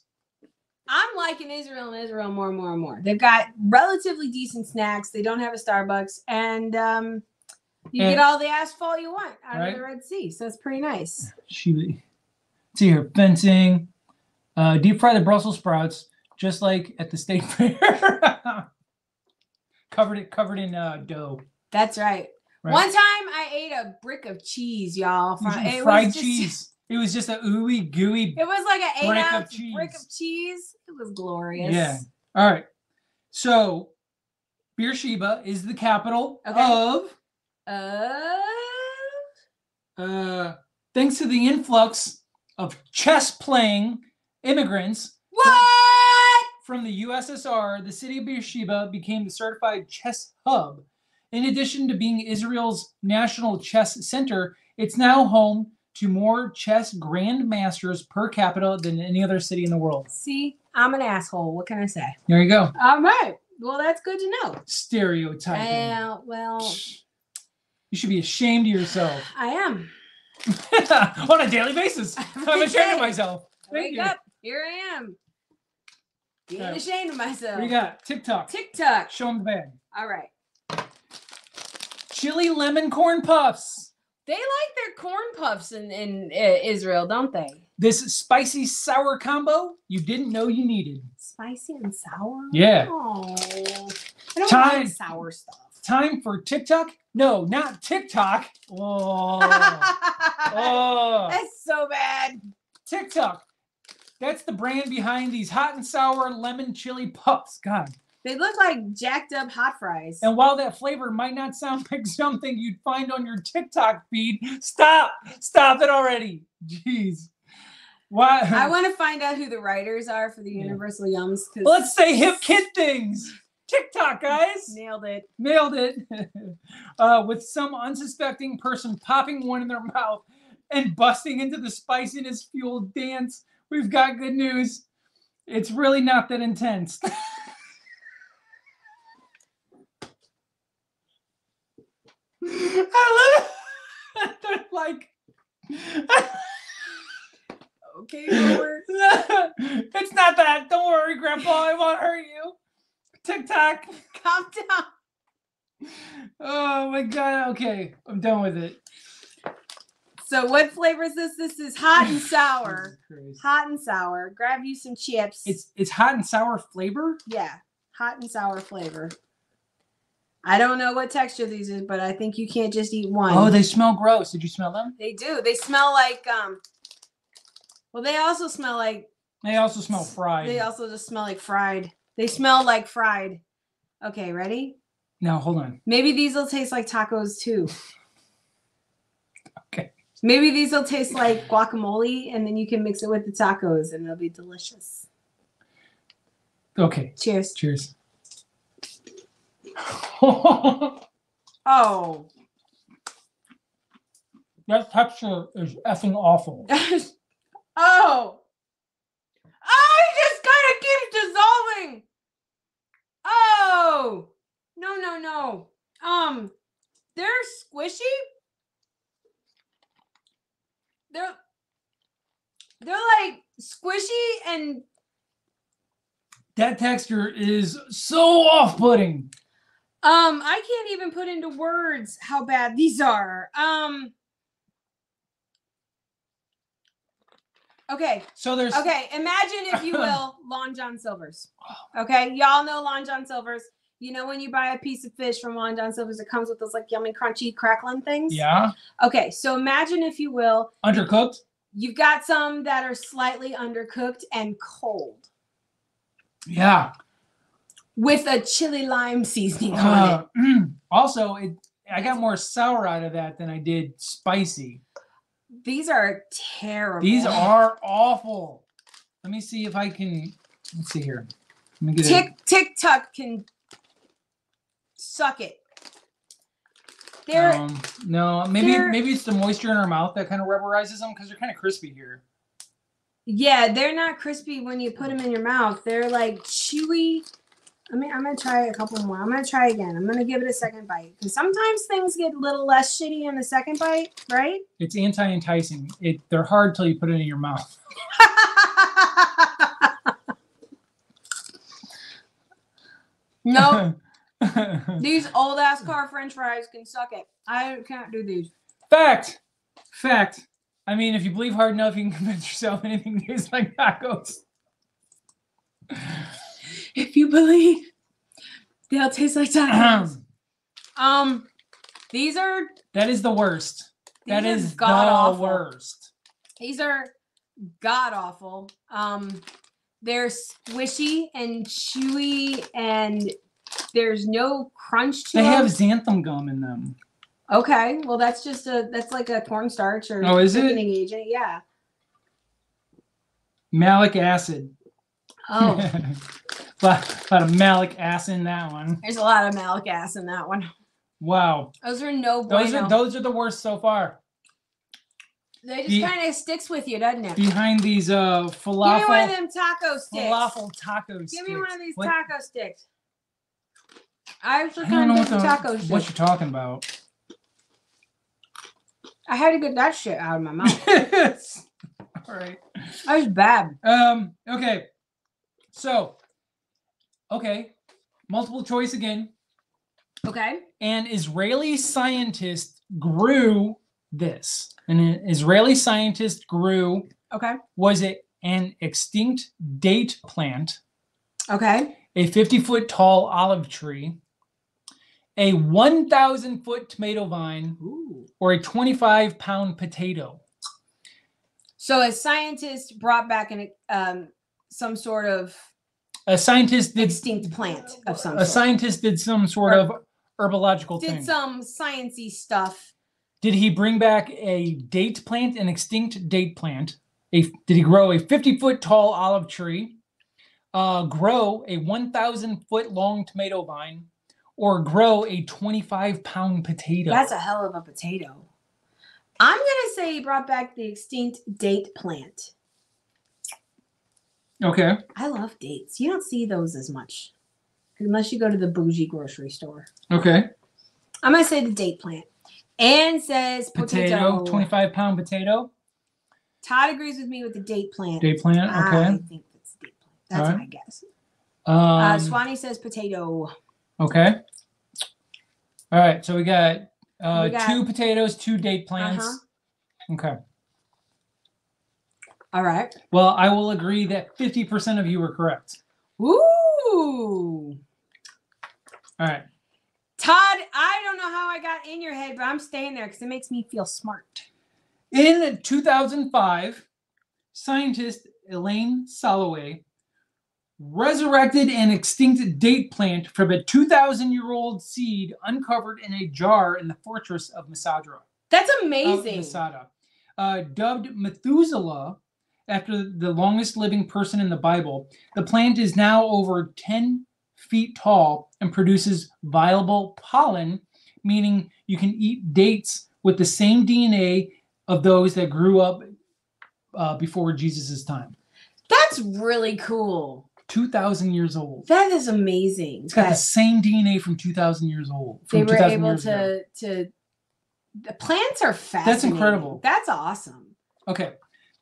I'm liking Israel and Israel more and more and more. They've got relatively decent snacks. They don't have a Starbucks, and um, you And- get all the asphalt you want out Right. of the Red Sea. So it's pretty nice. She, see here, fencing, uh, deep fry the Brussels sprouts, just like at the state fair. covered it, covered in uh, dough. That's right. Right. One time I ate a brick of cheese, y'all. From, fried just, cheese. It was just a ooey gooey. It was like an eight Brick of ounce brick of cheese. cheese. It was glorious. Yeah. All right. So, Beersheba is the capital Okay. of. Uh, Uh, thanks to the influx of chess playing immigrants what? from the USSR, the city of Beersheba became the certified chess hub. In addition to being Israel's national chess center, it's now home to more chess grandmasters per capita than any other city in the world. See, I'm an asshole. What can I say? There you go. All right. Well, that's good to know. Stereotyping. Uh, well, You should be ashamed of yourself I am. on a daily basis. I'm ashamed of myself. Thank Wake you. up. Here I am. Being Okay. ashamed of myself. What you got? TikTok. TikTok. Show them the bag. All right. Chili lemon corn puffs. They like their corn puffs in, in uh, Israel, don't they? This spicy sour combo you didn't know you needed. Spicy and sour? Yeah. Oh. I don't Time. like sour stuff. Time for TikTok? No, not TikTok. Oh, oh. That's so bad. TikTok. That's the brand behind these hot and sour lemon chili puffs. God. They look like jacked up hot fries. And while that flavor might not sound like something you'd find on your TikTok feed, stop. Stop it already. Jeez. Why? I want to find out who the writers are for the Yeah. Universal Yums. Let's say hip kid things. TikTok, guys. Nailed it. Nailed it. uh, with some unsuspecting person popping one in their mouth and busting into the spiciness fueled dance. We've got good news. It's really not that intense. I love it. They're like, Okay, Robert. it's not that. Don't worry, Grandpa. I won't hurt you. TikTok. Calm down. Oh my god. Okay, I'm done with it. So, what flavor is this? This is hot and sour. Hot and sour. Grab you some chips. It's it's hot and sour flavor. yeah, hot and sour flavor. I don't know what texture these is, but I think you can't just eat one. Oh, they smell gross. Did you smell them? They do. They smell like um. Well, they also smell like They also smell fried. they also just smell like fried. They smell like fried. Okay, ready? now hold on. Maybe these will taste like tacos too. Okay. Maybe these will taste like guacamole, and then you can mix it with the tacos, and it'll be delicious. Okay. Cheers. Cheers. Oh. that texture is effing awful. oh. Oh, it just kind of keeps dissolving. Oh. No, no, no. Um, they're squishy. They're they're like squishy and that texture is so off-putting. Um, I can't even put into words how bad these are. Um. Okay, So there's okay. Imagine, if you will, Long John Silver's. Okay, y'all know Long John Silver's. You know when you buy a piece of fish from Long John Silver's, it comes with those like yummy, crunchy, crackling things. yeah, Okay, so imagine, if you will, undercooked. you've got some that are slightly undercooked and cold Yeah. With a chili lime seasoning on it. Uh, mm. also, it I got more sour out of that than I did spicy. These are terrible. These are awful. Let me see if I can. Let's see here. Let me get it. Tick Tick Tuck can suck it. They're Um, no, maybe maybe it's the moisture in our mouth that kind of rubberizes them because they're kind of crispy here. yeah, they're not crispy when you put them in your mouth. They're like chewy. I mean, I'm gonna try a couple more. I'm gonna try again. I'm gonna give it a second bite because sometimes things get a little less shitty in the second bite, right? It's anti-enticing. It they're hard till you put it in your mouth. no, these old ass car French fries can suck it. I can't do these. Fact. Fact. I mean, if you believe hard enough, you can convince yourself anything tastes like tacos. If you believe, they'll taste like tacos. um, these are that is the worst. That is the god-awful. worst. These are god awful. Um, they're squishy and chewy, and there's no crunch to They them. They have xanthan gum in them. okay, well that's just a that's like a cornstarch or Oh, is it? thickening agent. Yeah. Malic acid. Oh, lot, lot of malic acid in that one. there's a lot of malic acid in that one. Wow. Those are no Those are those are the worst so far. they just the- kind of sticks with you, doesn't it? Behind these uh Give me one of them taco sticks. falafel taco Give me one of these What- taco sticks. I was I don't know what, of the, taco what you're talking about. I had to get that shit out of my mouth. All right. that was bad. Um. Okay. So. Okay. Multiple choice again. Okay. An Israeli scientist grew this. An Israeli scientist grew. Okay. Was it an extinct date plant? Okay. a 50 foot tall olive tree, a 1,000 foot tomato vine, Ooh. or a 25 pound potato. So a scientist brought back an um some sort of A scientist did extinct plant of some a sort. scientist did some sort Or of herbological Did thing. some sciency stuff. Did he bring back a date plant, an extinct date plant? A, did he grow a 50 foot tall olive tree? Uh, grow a 1,000 foot long tomato vine? Or grow a 25 pound potato? That's a hell of a potato. I'm gonna say he brought back the extinct date plant. Okay. I love dates. You don't see those as much. Unless you go to the bougie grocery store. Okay. I'm gonna say the date plant. Anne says potato. Potato, 25 pound potato. Todd agrees with me with the date plant. Date plant. okay. I think it's date plant. That's Alright. my guess. Um, Uh, Swanee says potato. okay. All right. So we got, uh, We got- two potatoes, two date plants. Uh-huh. Okay. All right. Well, I will agree that 50% of you were correct. Ooh. All right. Todd, I don't know how I got in your head, but I'm staying there because it makes me feel smart. In 2005, scientist Elaine Solowey resurrected an extinct date plant from a 2,000 year old seed uncovered in a jar in the fortress of Masadra. That's of amazing. Masada. Uh, dubbed Methuselah after the longest living person in the Bible, the plant is now over 10 feet tall and produces viable pollen, meaning you can eat dates with the same DNA of those that grew up uh, before Jesus' time. That's really cool. 2,000 years old. That is amazing. It's got the same DNA from 2,000 years old. they were 2,000 able years ago. to to the plants are fascinating. That's incredible. That's awesome. Okay.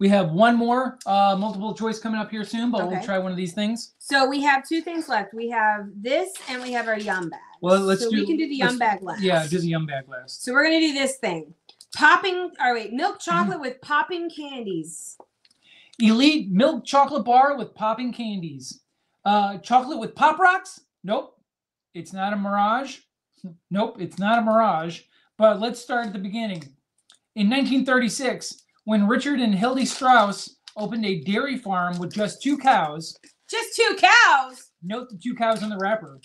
We have one more uh, multiple choice coming up here soon, but we'll Okay. try one of these things. So we have two things left. We have this and we have our yum bag. Well, let's so do- we can do the let's- yum bag last. Yeah, do the yum bag last. So we're gonna do this thing. Popping or wait, milk chocolate with popping candies. Elite milk chocolate bar with popping candies. Uh, chocolate with pop rocks? Nope. It's not a mirage. Nope, it's not a mirage. But let's start at the beginning. In 1936, when Richard and Hildy Strauss opened a dairy farm with just two cows, Just two cows. note the two cows on the wrapper.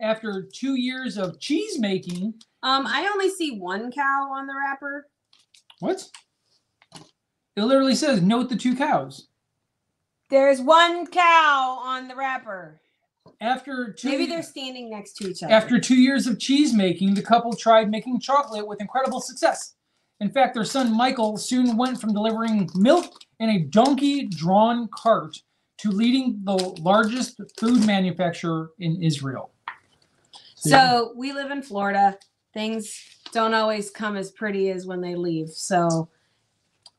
After two years of cheese making, Um, I only see one cow on the wrapper. what? It literally says, note the two cows. There's one cow on the wrapper. After two Maybe they're standing next to each other. After two years of cheese making, the couple tried making chocolate with incredible success. In fact, their son Michael soon went from delivering milk in a donkey drawn cart to leading the largest food manufacturer in Israel. So we live in Florida. Things don't always come as pretty as when they leave. So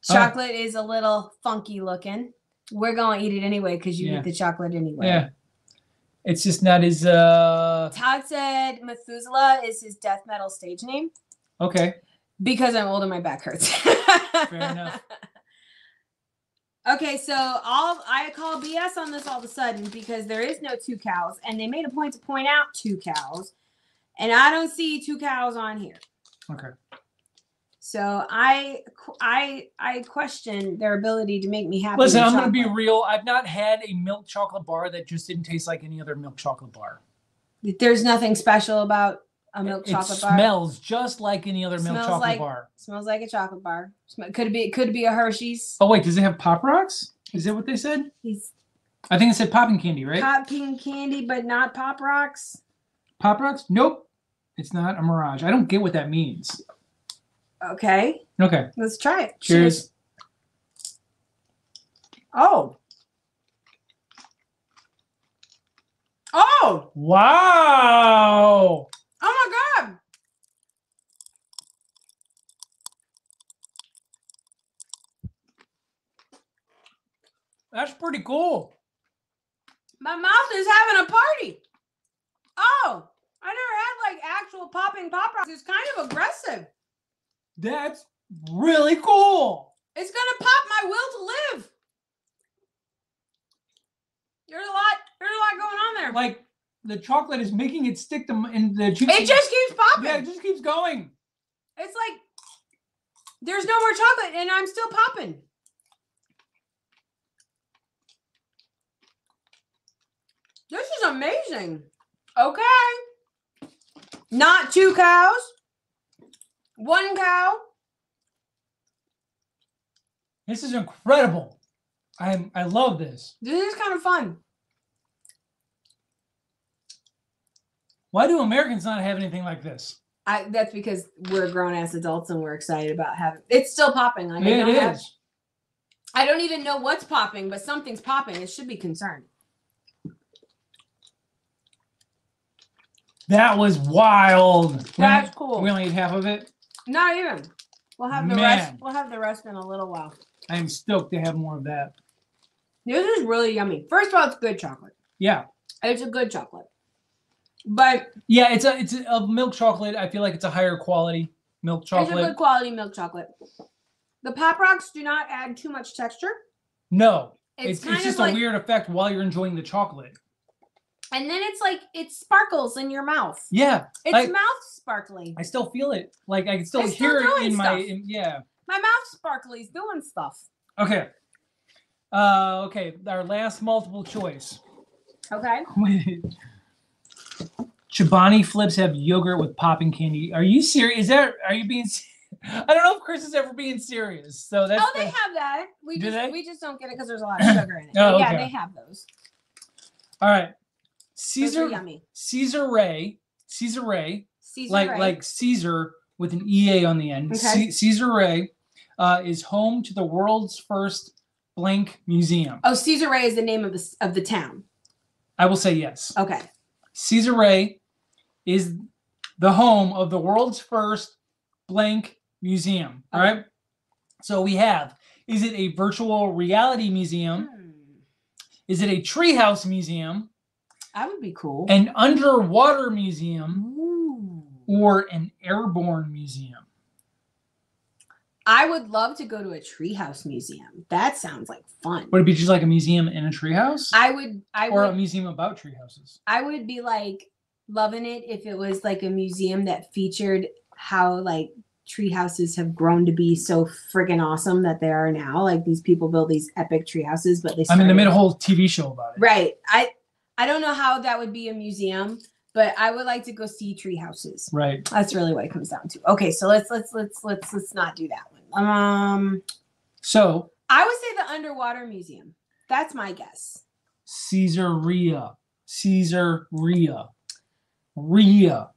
chocolate is a little funky looking. We're gonna eat it anyway because you Yeah. eat the chocolate anyway. yeah, it's just not as uh Todd said Methuselah is his death metal stage name okay. Because I'm old and my back hurts. Fair enough. Okay, so all I call BS on this all of a sudden because there is no two cows, and they made a point to point out two cows, and I don't see two cows on here. Okay. So I I I question their ability to make me happy. Listen, I'm gonna be real. I've not had a milk chocolate bar that just didn't taste like any other milk chocolate bar. There's nothing special about a milk it chocolate bar. smells just like any other milk Smells chocolate like- bar. Smells like a chocolate bar. Sm- Could it be? Could be a Hershey's? Oh wait, does it have pop rocks? Is that what they said? He's I think it said popping candy, right? popping candy, but not pop rocks. Pop rocks? Nope. It's not a mirage. I don't get what that means. Okay, Okay. let's try it. Cheers. Oh. Oh! Wow. Oh my god! That's pretty cool. My mouth is having a party. Oh, I never had like actual popping pop rocks. It's kind of aggressive. That's really cool. It's gonna pop my will to live. There's a lot. There's a lot going on there. Like the chocolate is making it stick to in the cheeks. it just keeps popping. yeah, it just keeps going. It's like there's no more chocolate, and I'm still popping. This is amazing. Okay. Not two cows. One cow. This is incredible. I'm I love this. This is kind of fun. Why do Americans not have anything like this? I, that's because we're grown ass adults and we're excited about having. It's still popping. Like, I Yeah, don't it have- is. I don't even know what's popping, but something's popping. It should be concerned. That was wild. That's only- cool. We only ate half of it. Not even. We'll have the rest. We'll have the rest in a little while. I am stoked to have more of that. This is really yummy. First of all, it's good chocolate. Yeah. It's a good chocolate. But Yeah, it's a it's a, a milk chocolate. I feel like it's a higher quality milk chocolate. it's a good quality milk chocolate. The pop rocks do not add too much texture. No, It's, it's, it's just like, a weird effect while you're enjoying the chocolate. and then it's like it sparkles in your mouth. Yeah, It's Like- mouth sparkly. I still feel it. Like I can still It's still hear it in my in, yeah. My mouth sparkly's doing stuff. Okay. Uh, okay, our last multiple choice. Okay. Chobani flips have yogurt with popping candy. Are you serious? Is that are you being? I don't know if Chris is ever being serious. So that's Oh, they the- have that. We Do just they? we just don't get it because there's a lot of sugar in it. Oh, But yeah, they have those. all right. Caesar yummy. Caesar Ray Caesar Ray Caesar like Ray. like Caesar with an EA on the end. Okay. Ce- Caesar Ray uh, is home to the world's first blank museum. Oh, Caesar Ray is the name of the of the town. I will say yes. Okay. Caesar Ray is the home of the world's first blank museum. All right. So we have Is it a virtual reality museum? Hmm. Is it a treehouse museum? That would be cool. An underwater museum? Ooh. Or an airborne museum? I would love to go to a treehouse museum. That sounds like fun. Would it be just like a museum in a treehouse? I would I Or a museum about treehouses? I would be like loving it if it was like a museum that featured how like treehouses have grown to be so friggin' awesome that they are now. Like these people build these epic treehouses, but they I mean, they started- made a whole TV show about it. right. I I don't know how that would be a museum, but I would like to go see tree houses. Right. That's really what it comes down to. Okay, so let's let's let's let's let's not do that. Um, So, I would say the underwater museum. That's my guess. Caesarea. Caesarea. Ria.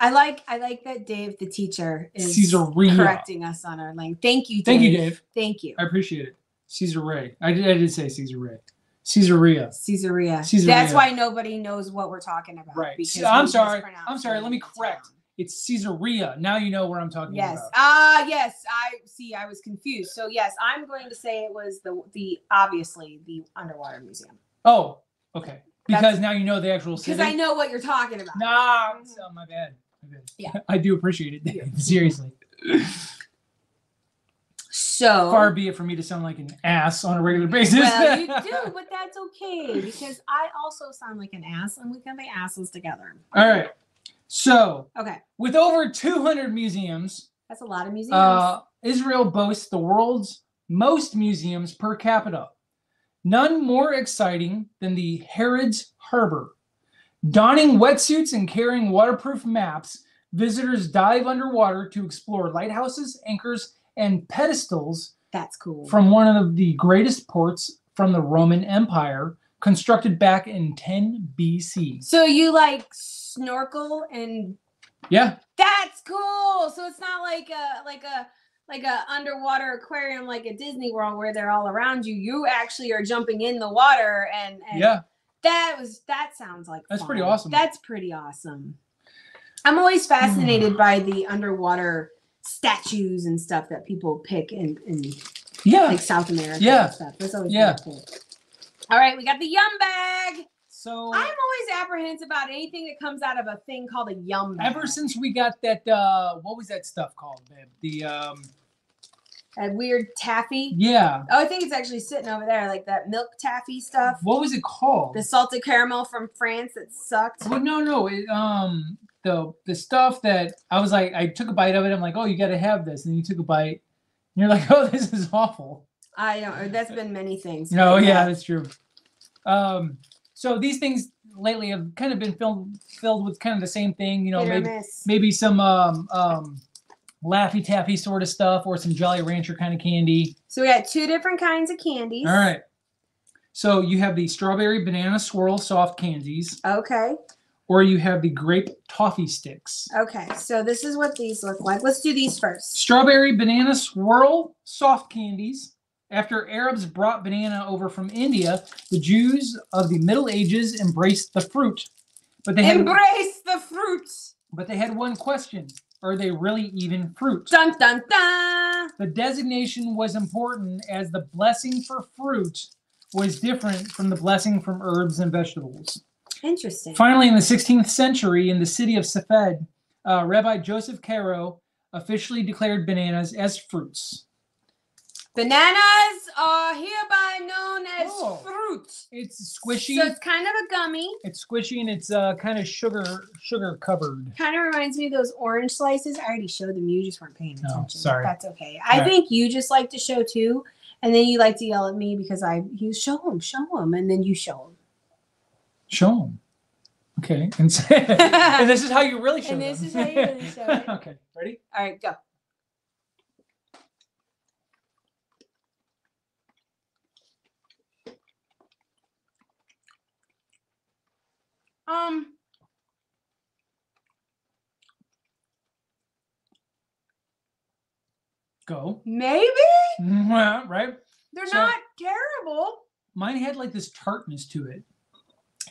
I like I like that Dave, the teacher, is Caesarea. correcting us on our link. Thank you, Dave. Thank you, Dave. Thank you. I appreciate it. Caesarea. I did, I did say Caesarea. Caesarea. Caesarea. Caesarea. That's why nobody knows what we're talking about. Right. because I'm sorry. I'm sorry. Let me correct. It's Caesarea. Now you know where I'm talking Yes. about. Ah, yes. I see. I was confused. So yes, I'm going to say it was the the obviously the underwater museum Oh, okay. Because That's- now you know the actual city. because I know what you're talking about. Nah, uh, my bad. My bad. Yeah. I do appreciate it. Yeah. Seriously. So Far be it for me to sound like an ass on a regular basis. well, you do, but that's okay because I also sound like an ass, and we can be asses together. All right. So, Okay, with over 200 museums, that's a lot of museums. uh, Israel boasts the world's most museums per capita. None more exciting than the Herod's Harbor. Donning wetsuits and carrying waterproof maps, visitors dive underwater to explore lighthouses, anchors, and pedestals that's cool. from one of the greatest ports from the Roman Empire, constructed back in 10 BC. so you like snorkel and Yeah, That's cool. So it's not like a like a like a underwater aquarium like a Disney World where they're all around you. You actually are jumping in the water and, and yeah. that was that sounds like That's pretty awesome. That's pretty awesome. I'm always fascinated hmm. by the underwater statues and stuff that people pick in, in Yeah. like South America Yeah. and stuff. That's always Yeah. cool. All right, we got the yum bag. So I'm always apprehensive about anything that comes out of a thing called a yum bag. ever since we got that uh what was that stuff called, babe? The um that weird taffy. yeah. Oh, I think it's actually sitting over there, like that milk taffy stuff. What was it called? The salted caramel from France that sucked. Well, no, no. It, um, the the stuff that I was like, I took a bite of it. I'm like, oh, you got to have this, and you took a bite. And you're like, oh, this is awful. I don't. That's been many things. No, yeah, that's true. Um, so these things lately have kind of been filled filled with kind of the same thing. You know, maybe miss. maybe some um um laffy taffy sort of stuff, or some Jolly Rancher kind of candy. So we got two different kinds of candies. All right. So you have the strawberry banana swirl soft candies, Okay. or you have the grape toffee sticks. Okay. So this is what these look like. Let's do these first. Strawberry banana swirl soft candies. After Arabs brought banana over from India, the Jews of the Middle Ages embraced the fruit. But they had Embrace the fruits. but they had one question. Are they really even fruit? Dun dun dun. The designation was important as the blessing for fruit was different from the blessing from herbs and vegetables. Interesting. Finally, in the 16th century, in the city of Safed, uh, Rabbi Joseph Caro officially declared bananas as fruits. Bananas are hereby known as Oh. fruit. It's squishy. So it's kind of a gummy. it's squishy and it's uh, kind of sugar sugar covered. Kind of reminds me of those orange slices. I already showed them. You just weren't paying Oh, attention. sorry. That's okay. I Alright. think you just like to show too, and then you like to yell at me because I you show them, show them, and then you show them. Show them. Okay. And, s- and this is how you really show And this them. is how you really show it. okay. Ready? All right, go. Um, Go. maybe Mwah, Right? they're So- not terrible. Mine had like this tartness to it.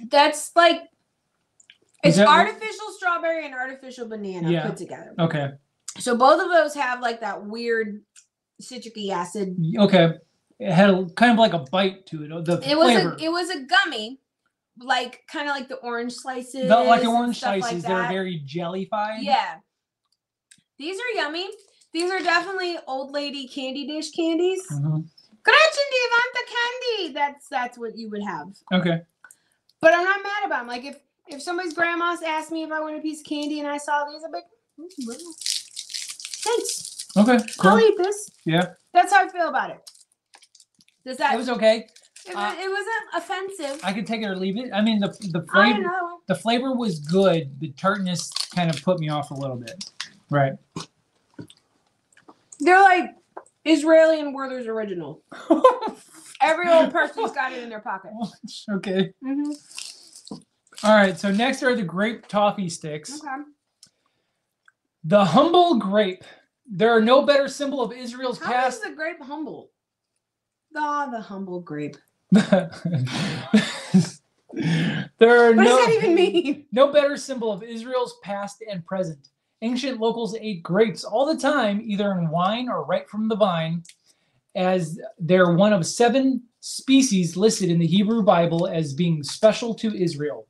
That's like it's that what- artificial strawberry and artificial banana Yeah. put together. Okay. So both of those have like that weird citric acid. Okay. It had a, kind of like a bite to it. The It was flavor. a it was a gummy, like kind of like the orange slices. Felt like and orange stuff like slices. They're very jellified. Yeah. These are yummy. These are definitely old lady candy dish candies. Mhm. Gretchen, do you want the candy? That's that's what you would have. Okay. But I'm not mad about them. Like if if somebody's grandma's asked me if I want a piece of candy and I saw these, I'm like, "Mm, well, thanks. Okay. I'll eat this. Yeah. That's how I feel about it. Does that? It was okay. It, uh, it wasn't offensive. I could take it or leave it. I mean, the the I flavor know. the flavor was good. The tartness kind of put me off a little bit. Right. They're like Israeli and Werther's original. Every old person's got it in their pocket. okay. Mm-hmm. All right. So next are the grape toffee sticks. Okay. The humble grape. There are no better symbol of Israel's How past. is the grape humble? Ah, the humble grape. there are What no, does that even mean? no better symbol of Israel's past and present. Ancient locals ate grapes all the time, either in wine or right from the vine, as they're one of seven species listed in the Hebrew Bible as being special to Israel.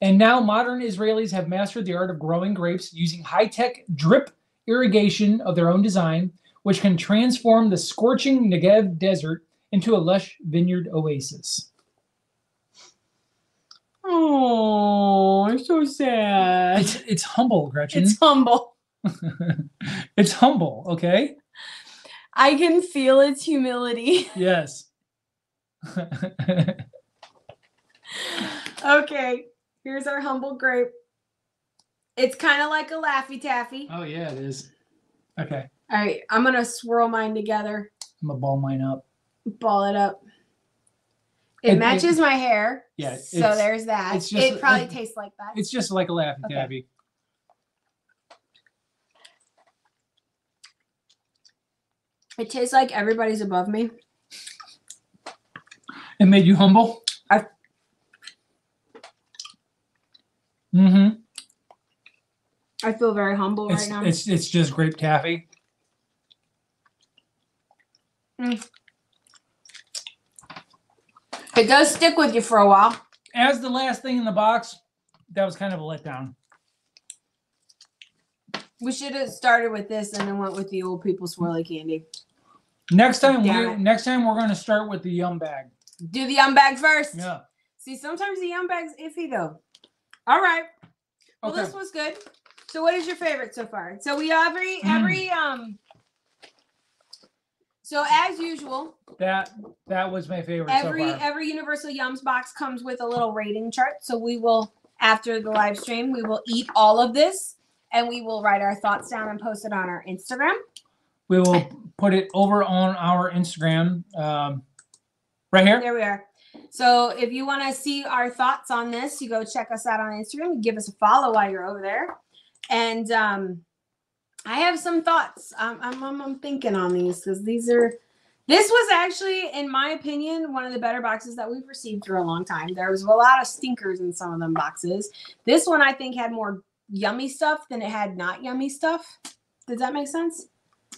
And now modern Israelis have mastered the art of growing grapes using high tech drip irrigation of their own design, which can transform the scorching Negev desert into a lush vineyard oasis. Oh, I'm so sad. It's, it's humble, Gretchen. It's humble. it's humble, okay? I can feel its humility. Yes. okay, here's our humble grape. It's kind of like a Laffy Taffy. oh, yeah, it is. Okay. All right, I'm gonna swirl mine together, I'm going to ball mine up. Ball it up. It, It- it- matches my hair. Yeah, So there's that. it's just- it probably it- tastes like that. It's just like a Laffy Okay. Taffy. It tastes like everybody's above me. It made you humble? I- Mm-hmm. I feel very humble It's, right now. it's it's just grape taffy. It does stick with you for a while. As the last thing in the box, that was kind of a letdown. We should have started with this and then went with the old people swirly candy. Next time Damn we it. next time we're gonna start with the yum bag. Do the yum bag first. Yeah. See, sometimes the yum bag's iffy though. All right. Well, Okay. this was good. So, what is your favorite so far? So we every Mm. every um. So as usual, That that was my favorite every so far. every Universal Yums box comes with a little rating chart. So we will after the live stream we will eat all of this and we will write our thoughts down and post it on our Instagram. We will put it over on our Instagram. Um, right here. There we are. So if you want to see our thoughts on this, you go check us out on Instagram. Give us a follow while you're over there. And um, I have some thoughts. I'm, I'm, I'm, I'm thinking on these because these are. This was actually, in my opinion, one of the better boxes that we've received for a long time. There was a lot of stinkers in some of them boxes. This one I think had more yummy stuff than it had not yummy stuff. Does that make sense?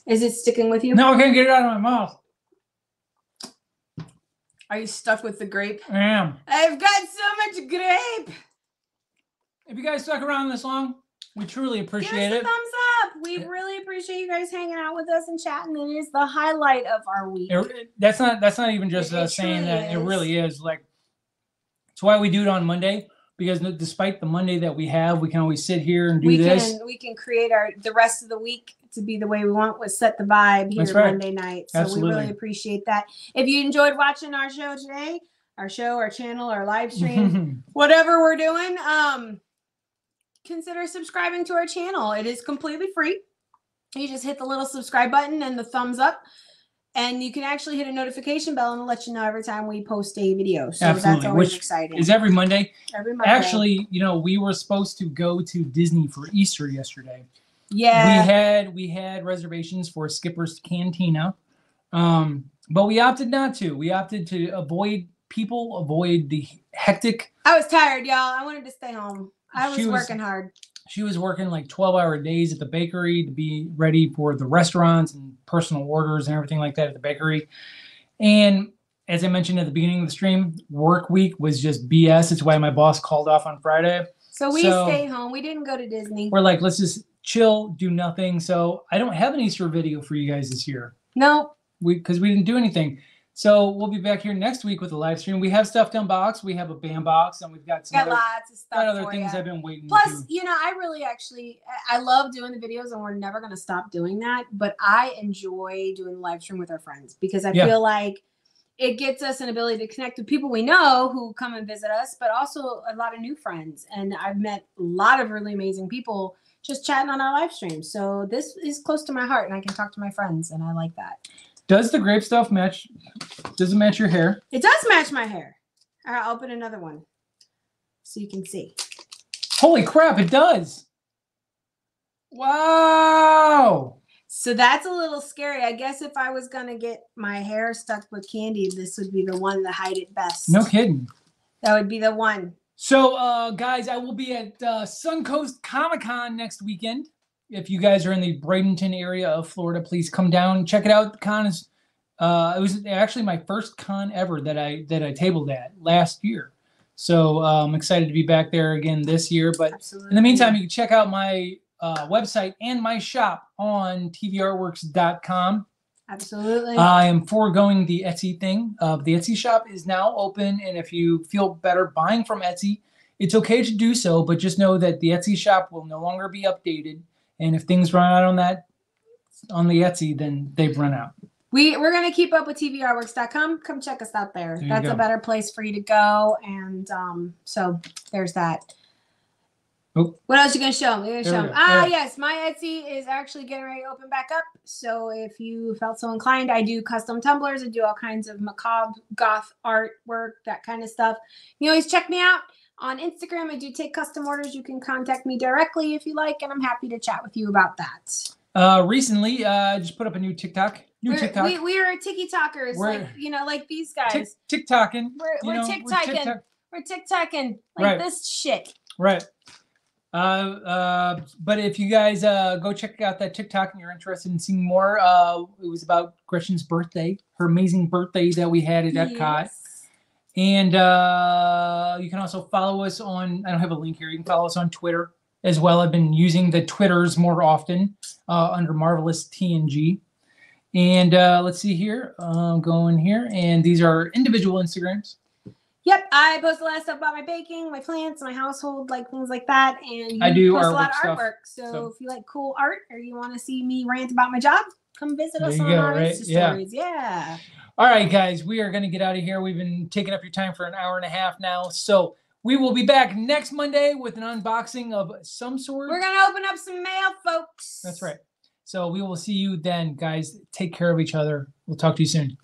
Is it sticking with you? No, I can't get it out of my mouth. Are you stuck with the grape? I am. I've got so much grape. If you guys stuck around this long, we truly Give appreciate us a it. thumbs up. We really appreciate you guys hanging out with us and chatting. It is the highlight of our week. It- that's not that's not even just It- it saying truly that. It is. really is. Like it's why we do it on Monday because despite the Monday that we have, we can always sit here and do we this. can we can create our the rest of the week to be the way we want with set the vibe here That's right. Monday night. So we Absolutely. really appreciate that. If you enjoyed watching our show today, our show, our channel, our live stream, whatever we're doing, um, consider subscribing to our channel. It is completely free. You just hit the little subscribe button and the thumbs up. And you can actually hit a notification bell and it'll let you know every time we post a video. So that's Absolutely, always which exciting. is every Monday. every Monday. Actually, you know, we were supposed to go to Disney for Easter yesterday. yeah. We had we had reservations for Skipper's Cantina, um, but we opted not to. We opted to avoid people, avoid the hectic. I was tired, y'all. I wanted to stay home. I was, She was- working hard. she was working like 12 hour days at the bakery to be ready for the restaurants and personal orders and everything like that at the bakery. And as I mentioned at the beginning of the stream, work week was just BS. It's why my boss called off on Friday. So we So- stayed home. We didn't go to Disney. We're like, let's just chill, do nothing. So I don't have an Easter video for you guys this year. No, We because we didn't do anything. So we'll be back here next week with a live stream. We have stuff to unbox. We have a band box, and we've got some got other, lots of stuff got other things ya. I've been waiting Plus, to. you know, I really actually I I love doing the videos, and we're never going to stop doing that. But I enjoy doing the live stream with our friends because I Yeah. feel like it gets us an ability to connect with people we know who come and visit us, but also a lot of new friends. And I've met a lot of really amazing people just chatting on our live stream. So this is close to my heart, and I can talk to my friends, and I like that. Does the grape stuff match? Does it match your hair? It does match my hair. All right, I'll open another one so you can see. Holy crap! It does. Wow. So that's a little scary. I guess if I was gonna get my hair stuck with candy, this would be the one to hide it best. No kidding. That would be the one. So, uh, guys, I will be at uh, Suncoast Comic Con next weekend. If you guys are in the Bradenton area of Florida, please come down check it out. The con is uh, it was actually my first con ever that I that I tabled at last year. So uh, I'm excited to be back there again this year. But Absolutely. in the meantime, you can check out my uh, website and my shop on TVArtworks.com. absolutely. I am foregoing the Etsy thing. Uh, the Etsy shop is now open, and if you feel better buying from Etsy, it's okay to do so. But just know that the Etsy shop will no longer be updated, and if things run out on that on the Etsy, then they've run out. we we're gonna keep up with TVArtworks.com. Come check us out there. There That's a better place for you to go. And um, so there's that. Oh. What else you gonna show? You're gonna show go. Ah, There. yes, my Etsy is actually getting ready to open back up. So if you felt so inclined, I do custom tumblers. I do all kinds of macabre goth artwork, that kind of stuff. You always check me out on Instagram. I do take custom orders. You can contact me directly if you like, and I'm happy to chat with you about that. Uh, recently, uh, I just put up a new TikTok. New We're, TikTok. we, we are tiki talkers, like you know, like these guys. TikToking. we're we're know, TikToking. TikTok- We're TikToking like Right. this shit. Right. Uh, uh, but if you guys uh, go check out that TikTok and you're interested in seeing more, uh, it was about Gretchen's birthday, her amazing birthday that we had at Epcot. Yes. And uh, you can also follow us on, I don't have a link here, you can follow us on Twitter as well. I've been using the Twitters more often uh, under Marvelous TNG. And uh, let's see here, uh, go in here. And these are individual Instagrams. Yep, I post a lot of stuff about my baking, my plants, my household, like things like that. And you I do post a lot artwork of stuff, artwork. So, so- if you like cool art or you want to see me rant about my job, come visit us on go, our right? Insta Yeah. stories. Yeah. All right, guys, we are going to get out of here. We've been taking up your time for an hour and a half now. So we will be back next Monday with an unboxing of some sort. We're gonna open up some mail, folks. That's right. So we will see you then, guys. Take care of each other. We'll talk to you soon.